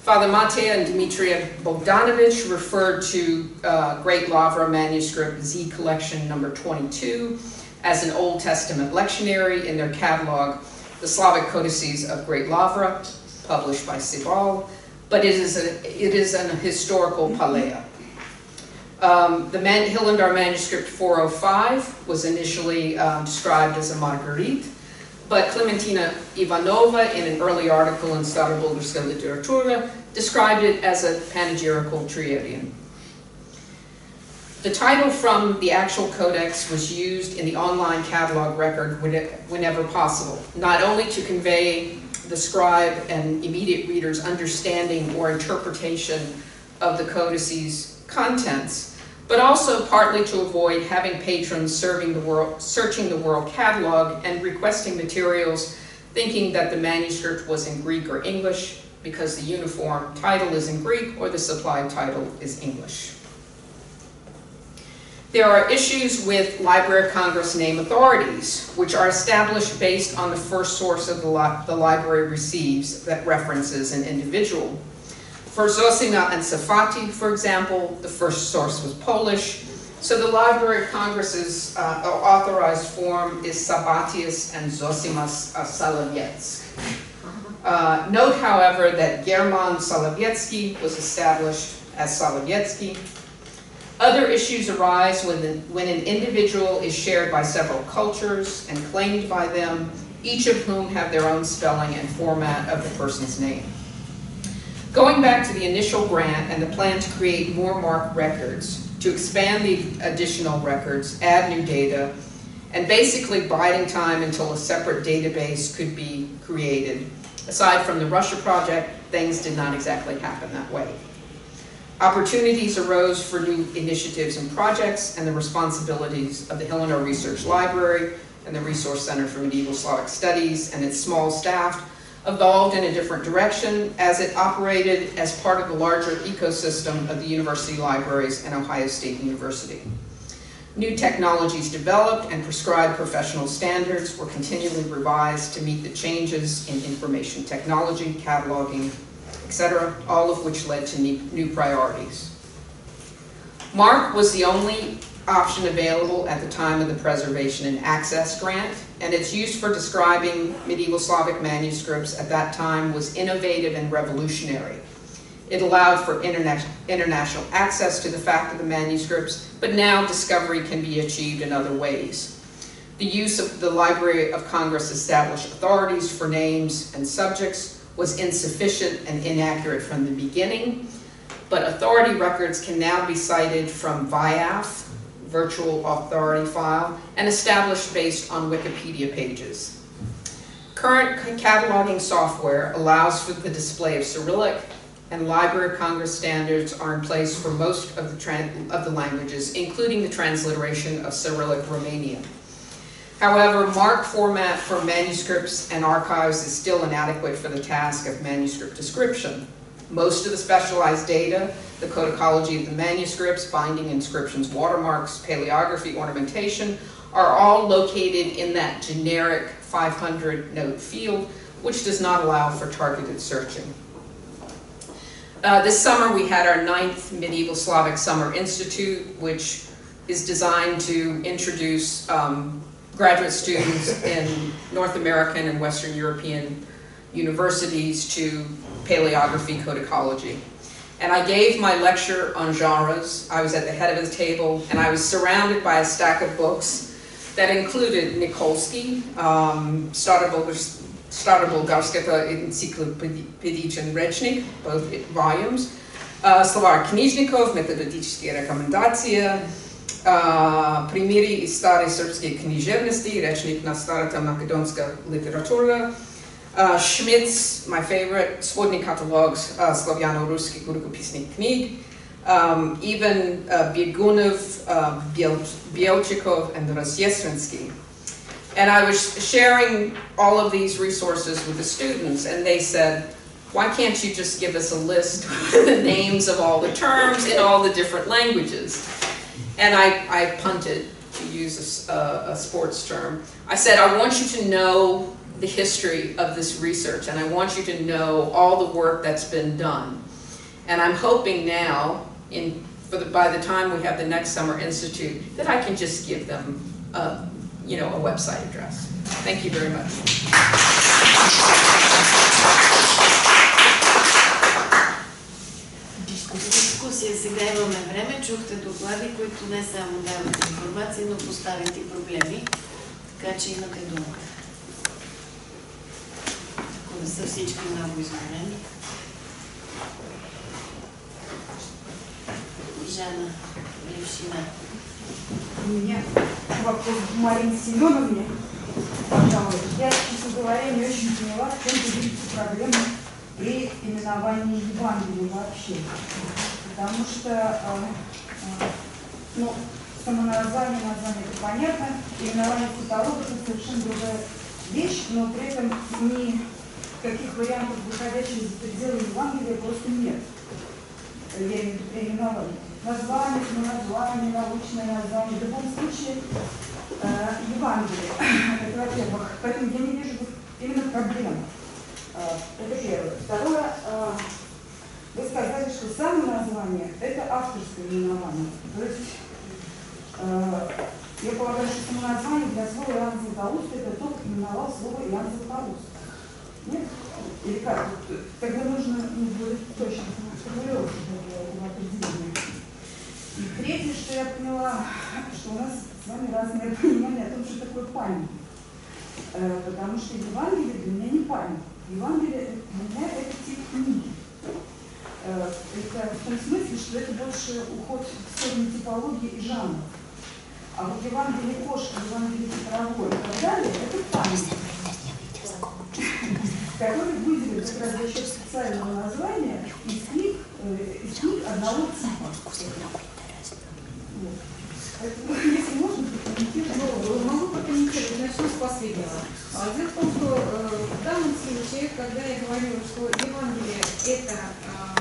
Speaker 3: Father Matej and Dmitry Bogdanovich referred to uh, Great Lavra manuscript Z collection number 22 as an Old Testament lectionary in their catalog, the Slavic Codices of Great Lavra, published by Sibal, but it is, a, it is an historical palea. Um, the Man- Hillendar manuscript 405 was initially um, described as a Marguerite, but Clementina Ivanova, in an early article in Starobolgarska Literatura, described it as a panegyrical triadion. The title from the actual codex was used in the online catalog record whenever possible, not only to convey the scribe and immediate reader's understanding or interpretation of the codices contents, but also partly to avoid having patrons serving the world, searching the world catalog and requesting materials thinking that the manuscript was in Greek or English because the uniform title is in Greek or the supplied title is English. There are issues with Library of Congress name authorities, which are established based on the first source of the, li- the library receives that references an individual. For Zosima and Safati, for example, the first source was Polish, so the Library of Congress's uh, authorized form is Sabatius and Zosimas uh. Uh, note, however, that German Solowiecki was established as Solowiecki. Other issues arise when, the, when an individual is shared by several cultures and claimed by them, each of whom have their own spelling and format of the person's name. Going back to the initial grant and the plan to create more MARC records, to expand the additional records, add new data, and basically biding time until a separate database could be created. Aside from the Russia project, things did not exactly happen that way. Opportunities arose for new initiatives and projects, and the responsibilities of the Illinois Research Library and the Resource Center for Medieval Slavic Studies and its small staff evolved in a different direction as it operated as part of the larger ecosystem of the university libraries and Ohio State University. New technologies developed and prescribed professional standards were continually revised to meet the changes in information technology, cataloging, etc., all of which led to new priorities. Mark was the only option available at the time of the Preservation and Access Grant, and its use for describing medieval Slavic manuscripts at that time was innovative and revolutionary. It allowed for interna- international access to the fact of the manuscripts, but now discovery can be achieved in other ways. The use of the Library of Congress established authorities for names and subjects was insufficient and inaccurate from the beginning, but authority records can now be cited from VIAF, Virtual Authority File, and established based on Wikipedia pages. Current cataloging software allows for the display of Cyrillic, and Library of Congress standards are in place for most of the, of the languages, including the transliteration of Cyrillic Romanian. However, MARC format for manuscripts and archives is still inadequate for the task of manuscript description. Most of the specialized data, the codicology of the manuscripts, binding inscriptions, watermarks, paleography, ornamentation, are all located in that generic 500 note field, which does not allow for targeted searching. Uh, this summer, we had our ninth Medieval Slavic Summer Institute, which is designed to introduce um, graduate students in North American and Western European universities to paleography codicology. And I gave my lecture on genres. I was at the head of the table, and I was surrounded by a stack of books that included Nikolsky, um, Starobulgarskata Encyclopedichen Rechnik, both volumes, uh, Slovar Knjižnikov, Metodические рекомендации, uh, Примири из старой српской книжевности, речник на старата-македонска литература, uh, Schmidt's, my favorite, Spodni catalogs, uh, Slavjano-Ruski Gurukopisny Knig, um, even uh, Biegunov, uh, Bielchikov, and Rozjesvinsky. And I was sharing all of these resources with the students, and they said, why can't you just give us a list <laughs> of the names of all the terms in all the different languages? And I, I punted, to use a, uh, a sports term. I said, I want you to know the history of this research, and I want you to know all the work that's been done. And I'm hoping now, in, for the, by the time we have the next Summer Institute, that I can just give them a, you know, a website address. Thank you very much.
Speaker 1: Дискусия сега имаме време. Чухте доклади, които не само дават информация, но поставят и проблеми. Така че имате думата. Не са всички много изгорени. Жана Левшина.
Speaker 4: У меня вопрос к Марине Семеновне. Я, честно говоря, не очень поняла, в чем видите проблема при именовании Евангелия вообще. Потому что, э, э, ну, само название, название это понятно, именование каталога это совершенно другая вещь, но при этом никаких вариантов, выходящих за пределы Евангелия, просто нет. Я имею в виду при именовании название, название, научное название, в любом случае э, Евангелие, <clears throat> это во-первых. Поэтому я не вижу именно проблем. Э, это первое. Второе, э, вы сказали, что самое название – это авторское именование. То есть, э, я полагаю, что само название для слова Иоанн Златоуст – это тот, кто именовал слово Иоанн Златоуст. Нет? Или как? Тогда нужно ну, будет точно формулировка этого определения. И третье, что я поняла, что у нас с вами разное понимание о том, что такое память. Э, потому что Евангелие для меня не память. Евангелие для меня это тип книги. Э, это в том смысле, что это больше уход в сторону типологии и жанра. А вот Евангелие кошка, Евангелие Петровой и так далее, это память который выделен как раз за счет специального названия из книг, э, из книг одного типа. <laughs> Если можно,
Speaker 5: Ну, могу прокомментировать, начну с последнего. А, Дело в том, что э, в данном случае, когда я говорила, что Евангелие это, а,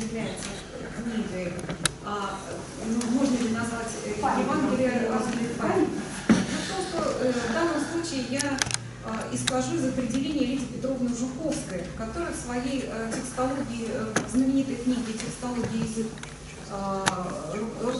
Speaker 5: является книгой, а, ну, можно ли назвать э, Евангелие разной память? Дело в том, что э, в данном случае я а, исхожу из определения Лидии Петровны Жуковской, которая в своей э, текстологии, э, знаменитой книге «Текстология языка»
Speaker 2: э, э,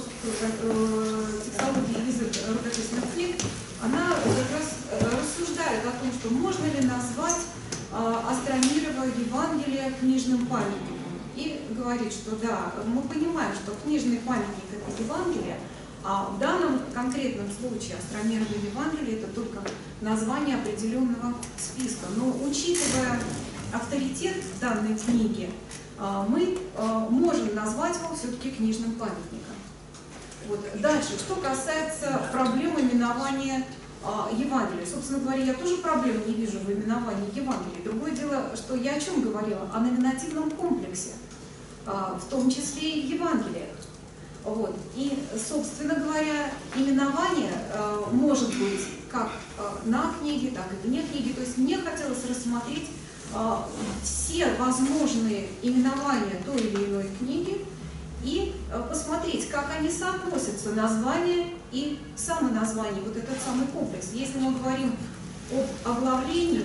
Speaker 2: текстологии язык рукописных книг, она как раз э, рассуждает о том, что можно ли назвать э, Астромирова Евангелие книжным памятником. И говорит, что да, мы понимаем, что книжный памятник это Евангелие, а в данном конкретном случае Астромирова Евангелие это только название определенного списка. Но учитывая авторитет данной книги, а, мы а, можем назвать его все-таки книжным памятником. Вот. Дальше, что касается проблем именования а, Евангелия. Собственно говоря, я тоже проблем не вижу в именовании Евангелия. Другое дело, что я о чем говорила? О номинативном комплексе, в том числе и Евангелия. Вот. И, собственно говоря, именование э, может быть как э, на книге, так и вне книги. То есть мне хотелось рассмотреть э, все возможные именования той или иной книги и э, посмотреть, как они соотносятся, название и самоназвание, вот этот самый комплекс. Если мы говорим об оглавлении,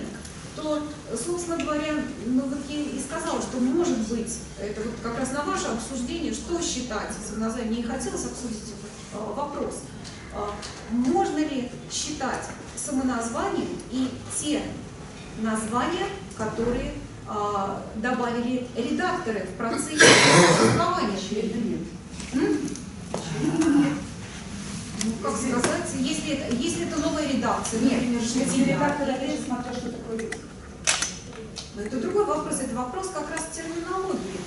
Speaker 2: то, собственно говоря, ну вот я и сказала, что может быть, это вот как раз на ваше обсуждение, что считать самоназванием. Мне и хотелось обсудить этот вопрос. Э, Можно ли считать самоназванием и те названия, которые э, добавили редакторы в процессе <coughs> существования М? Ну, как сказать, если это, если это новая редакция, например,
Speaker 4: Если редактор опять смотря, что такое
Speaker 2: но это другой вопрос, это вопрос как раз терминологии.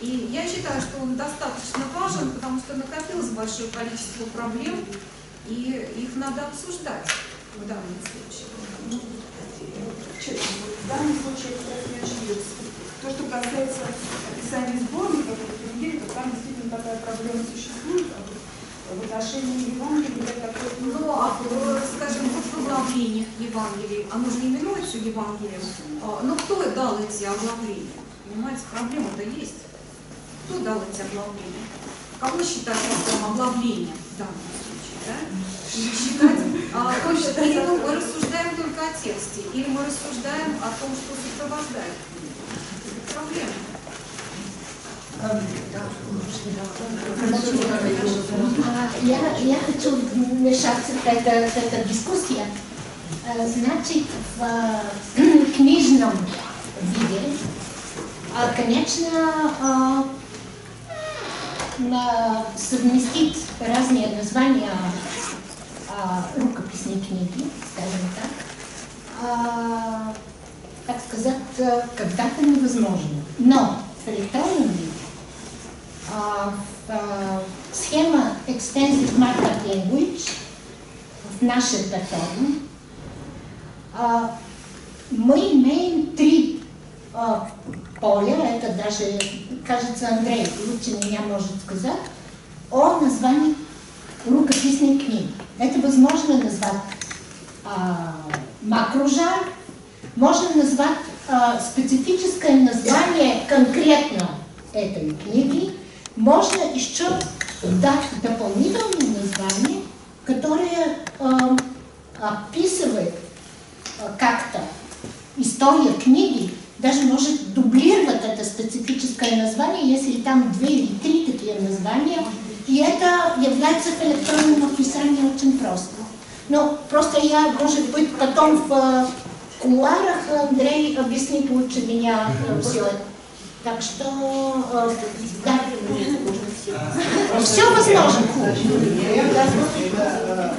Speaker 2: И я считаю, что он достаточно важен, потому что накопилось большое количество проблем, и их надо обсуждать в данном случае.
Speaker 4: Ну, В данном случае как раз не ошибется. То, что касается описания сборников, то там действительно такая проблема существует. А в отношении Евангелия такой...
Speaker 2: Ну, а, э, скажем, вот в оглавлениях Евангелий, оно же не именует все Евангелием, А, но кто дал эти оглавления? Понимаете, проблема-то есть. Кто дал эти оглавления? Кого считать автором оглавления в данном случае, да? Или считать, а, то или мы мы рассуждаем только о тексте, или мы рассуждаем о том, что сопровождает. Это проблема.
Speaker 6: Я, я хочу неща след тази дискусия. Значит в книжном виде, конечно, совместить разные названия рукописной книги, скажем так, так сказать, когда-то невозможно. Но в электронном виде схема Extensive Markup Language в нашей платформе а, мы имеем три а, поля, это даже, кажется, Андрей лучше меня может сказать, о названии рукописной книги. Это возможно назвать а, можно назвать а, специфическое название конкретно этой книги, можно еще дать дополнительное название, которое эм, описывает э, как-то историю книги, даже может дублировать это специфическое название, если там две или три такие названия, и это является в электронном описании очень просто. Но просто я, может быть, потом в э, кулуарах Андрей объяснит лучше меня все это. Так что, э, да, все возможно.
Speaker 7: Это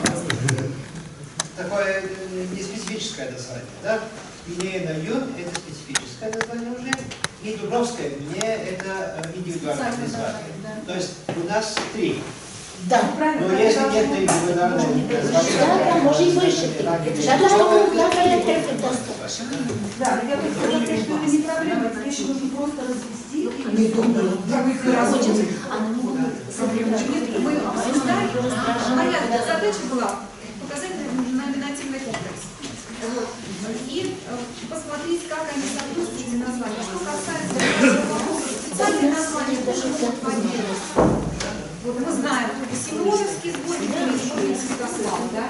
Speaker 7: такое э, неспецифическое название, да? Минея на Юн – это специфическое название уже, и Дубровская мне это э, индивидуальное название. То есть у нас три.
Speaker 6: Да.
Speaker 7: Но если нет индивидуального
Speaker 6: Да, да, может и выше. Да, да, что я про это достаточно.
Speaker 4: Да, я бы сказала, что это не проблема, это вещи нужно просто развести.
Speaker 6: Не думаю.
Speaker 8: Нет, мы обсуждаем, моя задача была показать номинативный комплекс. Вот. И э, посмотреть, как они эти названия. Что касается специальных названий, тоже могут по отдельности. Вот мы знаем, Симоновский сборник или сборник Святослава, да?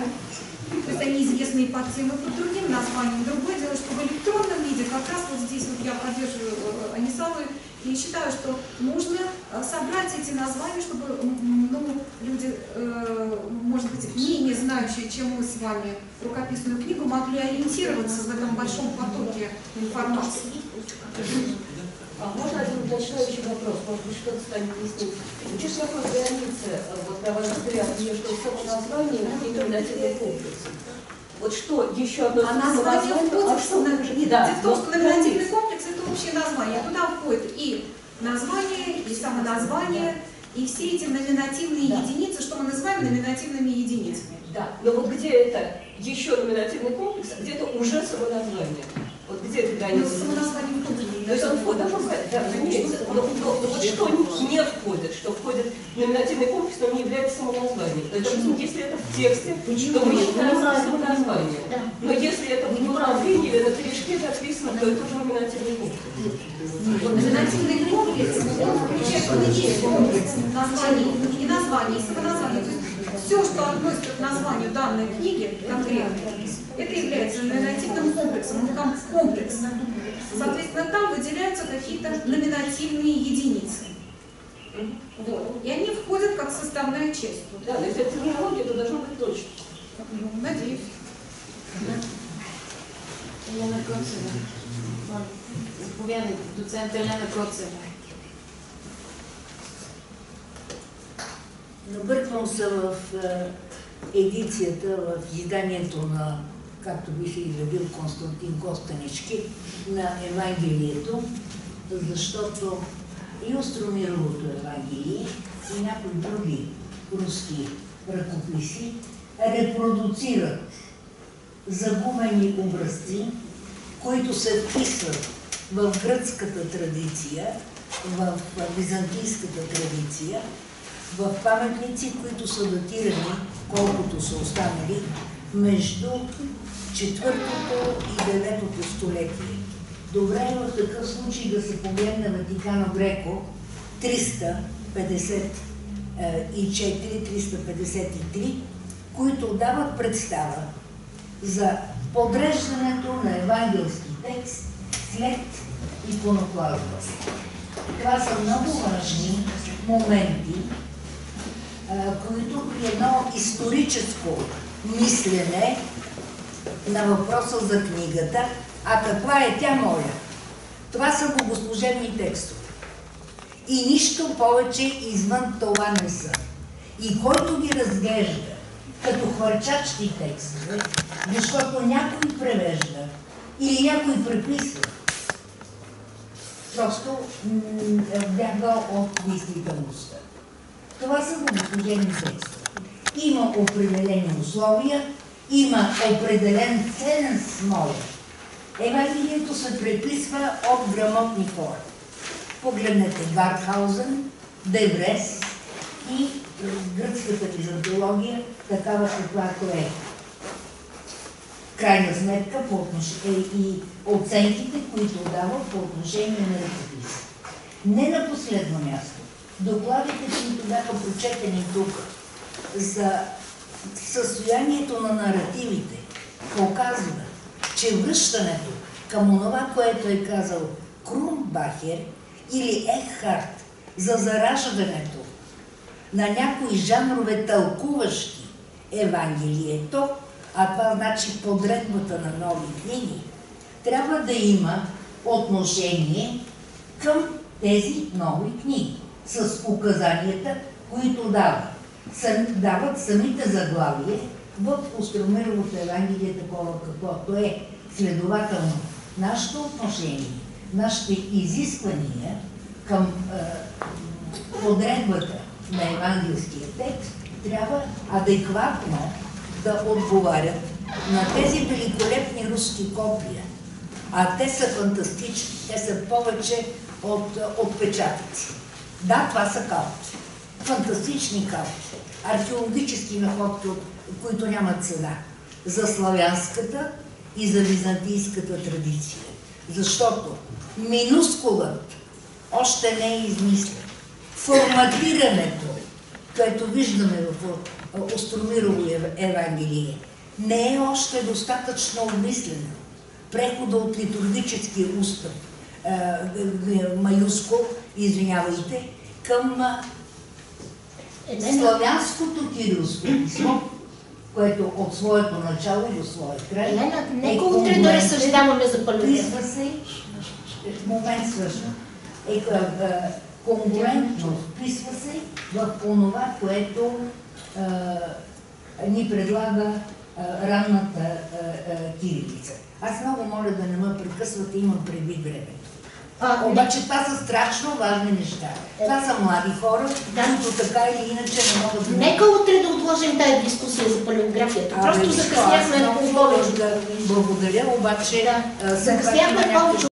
Speaker 8: То есть они известны и под тем, и под другим названием. Другое дело, что в электронном виде как раз вот здесь вот я поддерживаю э, Анисалу
Speaker 2: И считаю, что нужно э, собрать эти названия, чтобы ну, люди, э, может быть, менее знающие, чем мы с вами, рукописную книгу, могли ориентироваться в этом большом потоке информации.
Speaker 8: А можно один уточняющий вопрос, может быть, что-то станет яснее. Учит какой границы, э, вот на ваш взгляд, между самоназванием и номинативным комплексом? Вот что еще одно
Speaker 2: А название входит, что на- нет,
Speaker 8: да,
Speaker 2: дело в том, что номинативный комплекс это общее название. Туда входит и название, и самоназвание, и все эти номинативные
Speaker 8: Да.
Speaker 2: единицы, что мы называем номинативными единицами.
Speaker 8: Да, но вот где это еще номинативный комплекс, а где-то уже самоназвание? Вот где эта
Speaker 2: Но
Speaker 8: граница?
Speaker 2: самоназвание входит.
Speaker 8: То есть он входит, да, разумеется, но, но- но вот что не входит, что входит в номинативный комплекс, но не является самоназванием. То есть, допустим, если это в тексте, то мы это самоназвание.
Speaker 6: Да.
Speaker 8: Но если это в управлении или на корешке написано, то это уже номинативный комплекс.
Speaker 2: Номинативный комплекс, он включает в весь комплекс названий и названий, и самоназваний. То есть все, что относится к названию данной книги конкретной, это является номинативным комплексом, он там комплекс. Соответственно, там выделяются какие-то номинативные единицы. Вот. И они входят как составная часть.
Speaker 8: Да, но если это терминология, то должно быть точно.
Speaker 2: Ну, надеюсь.
Speaker 1: Елена Коцева. Заповядайте, доцент Елена Коцева.
Speaker 9: Набърквам се в едицията, в изданието на, както би се изявил Константин Костенички, на Евангелието, защото и Остромировото Евангелие и някои други руски ръкописи репродуцират загубени образци, които се вписват в гръцката традиция, в византийската традиция, в паметници, които са датирани, колкото са останали, между 4-то и 9-то столетие. Добре е в такъв случай да се погледне Ватикано Греко 354-353, които дават представа за подреждането на евангелски текст след иконоклазма. Това са много важни моменти, а, които при едно историческо мислене на въпроса за книгата, а каква е тя моя? Това са богослужебни текстове. И нищо повече извън това не са. И който ги разглежда като хвърчачки текстове, защото някой превежда или някой преписва, просто м, бяга от действителността. Това са богослужебни текстове. Има определени условия, има определен ценен смол. Евангелието се преписва от грамотни хора. Погледнете Гархаузен, Деврес и е, гръцката византология, такава каквато е. Крайна сметка по отношение и оценките, които дава по отношение на ръкописа. Не на последно място. Докладите, които бяха прочетени тук за състоянието на наративите, показва, че връщането към онова, което е казал Крумбахер или Екхарт за зараждането на някои жанрове тълкуващи Евангелието, а това значи подредбата на нови книги, трябва да има отношение към тези нови книги с указанията, които дават. Сам, дават самите заглавие в Остромировото Евангелие такова каквото е. Следователно, нашето отношение, нашите изисквания към е, подредбата на евангелския текст трябва адекватно да отговарят на тези великолепни руски копия. А те са фантастични. Те са повече от отпечатъци. Да, това са калки. Фантастични калки. Археологически находки, които нямат цена. За славянската и за византийската традиция. Защото минускулът още не е измислен. Форматирането, което виждаме в Остромирово Евангелие, не е още достатъчно обмислено. Прехода от г- г- маюско, извинявайте, към. Славянското кирилско писмо, което от своето начало до своя край
Speaker 6: Елена, нека
Speaker 9: е
Speaker 6: утре да разсъждаваме за палеография.
Speaker 9: Вписва се, момент свършва, е а, конгруентно вписва се в онова, което ни предлага ранната кирилица. Аз много моля да не ме прекъсвате, имам предвид времето.
Speaker 6: А,
Speaker 9: Обаче това са страшно важни неща. Това са млади хора,
Speaker 6: Да.
Speaker 9: които така или иначе не могат да...
Speaker 6: Нека утре да отложим тази дискусия за палеографията.
Speaker 9: Абе,
Speaker 6: Просто
Speaker 9: виж,
Speaker 6: закъсняхме
Speaker 9: много
Speaker 6: повече.
Speaker 9: да благодаря, обаче
Speaker 6: Да. Закъсняхме повече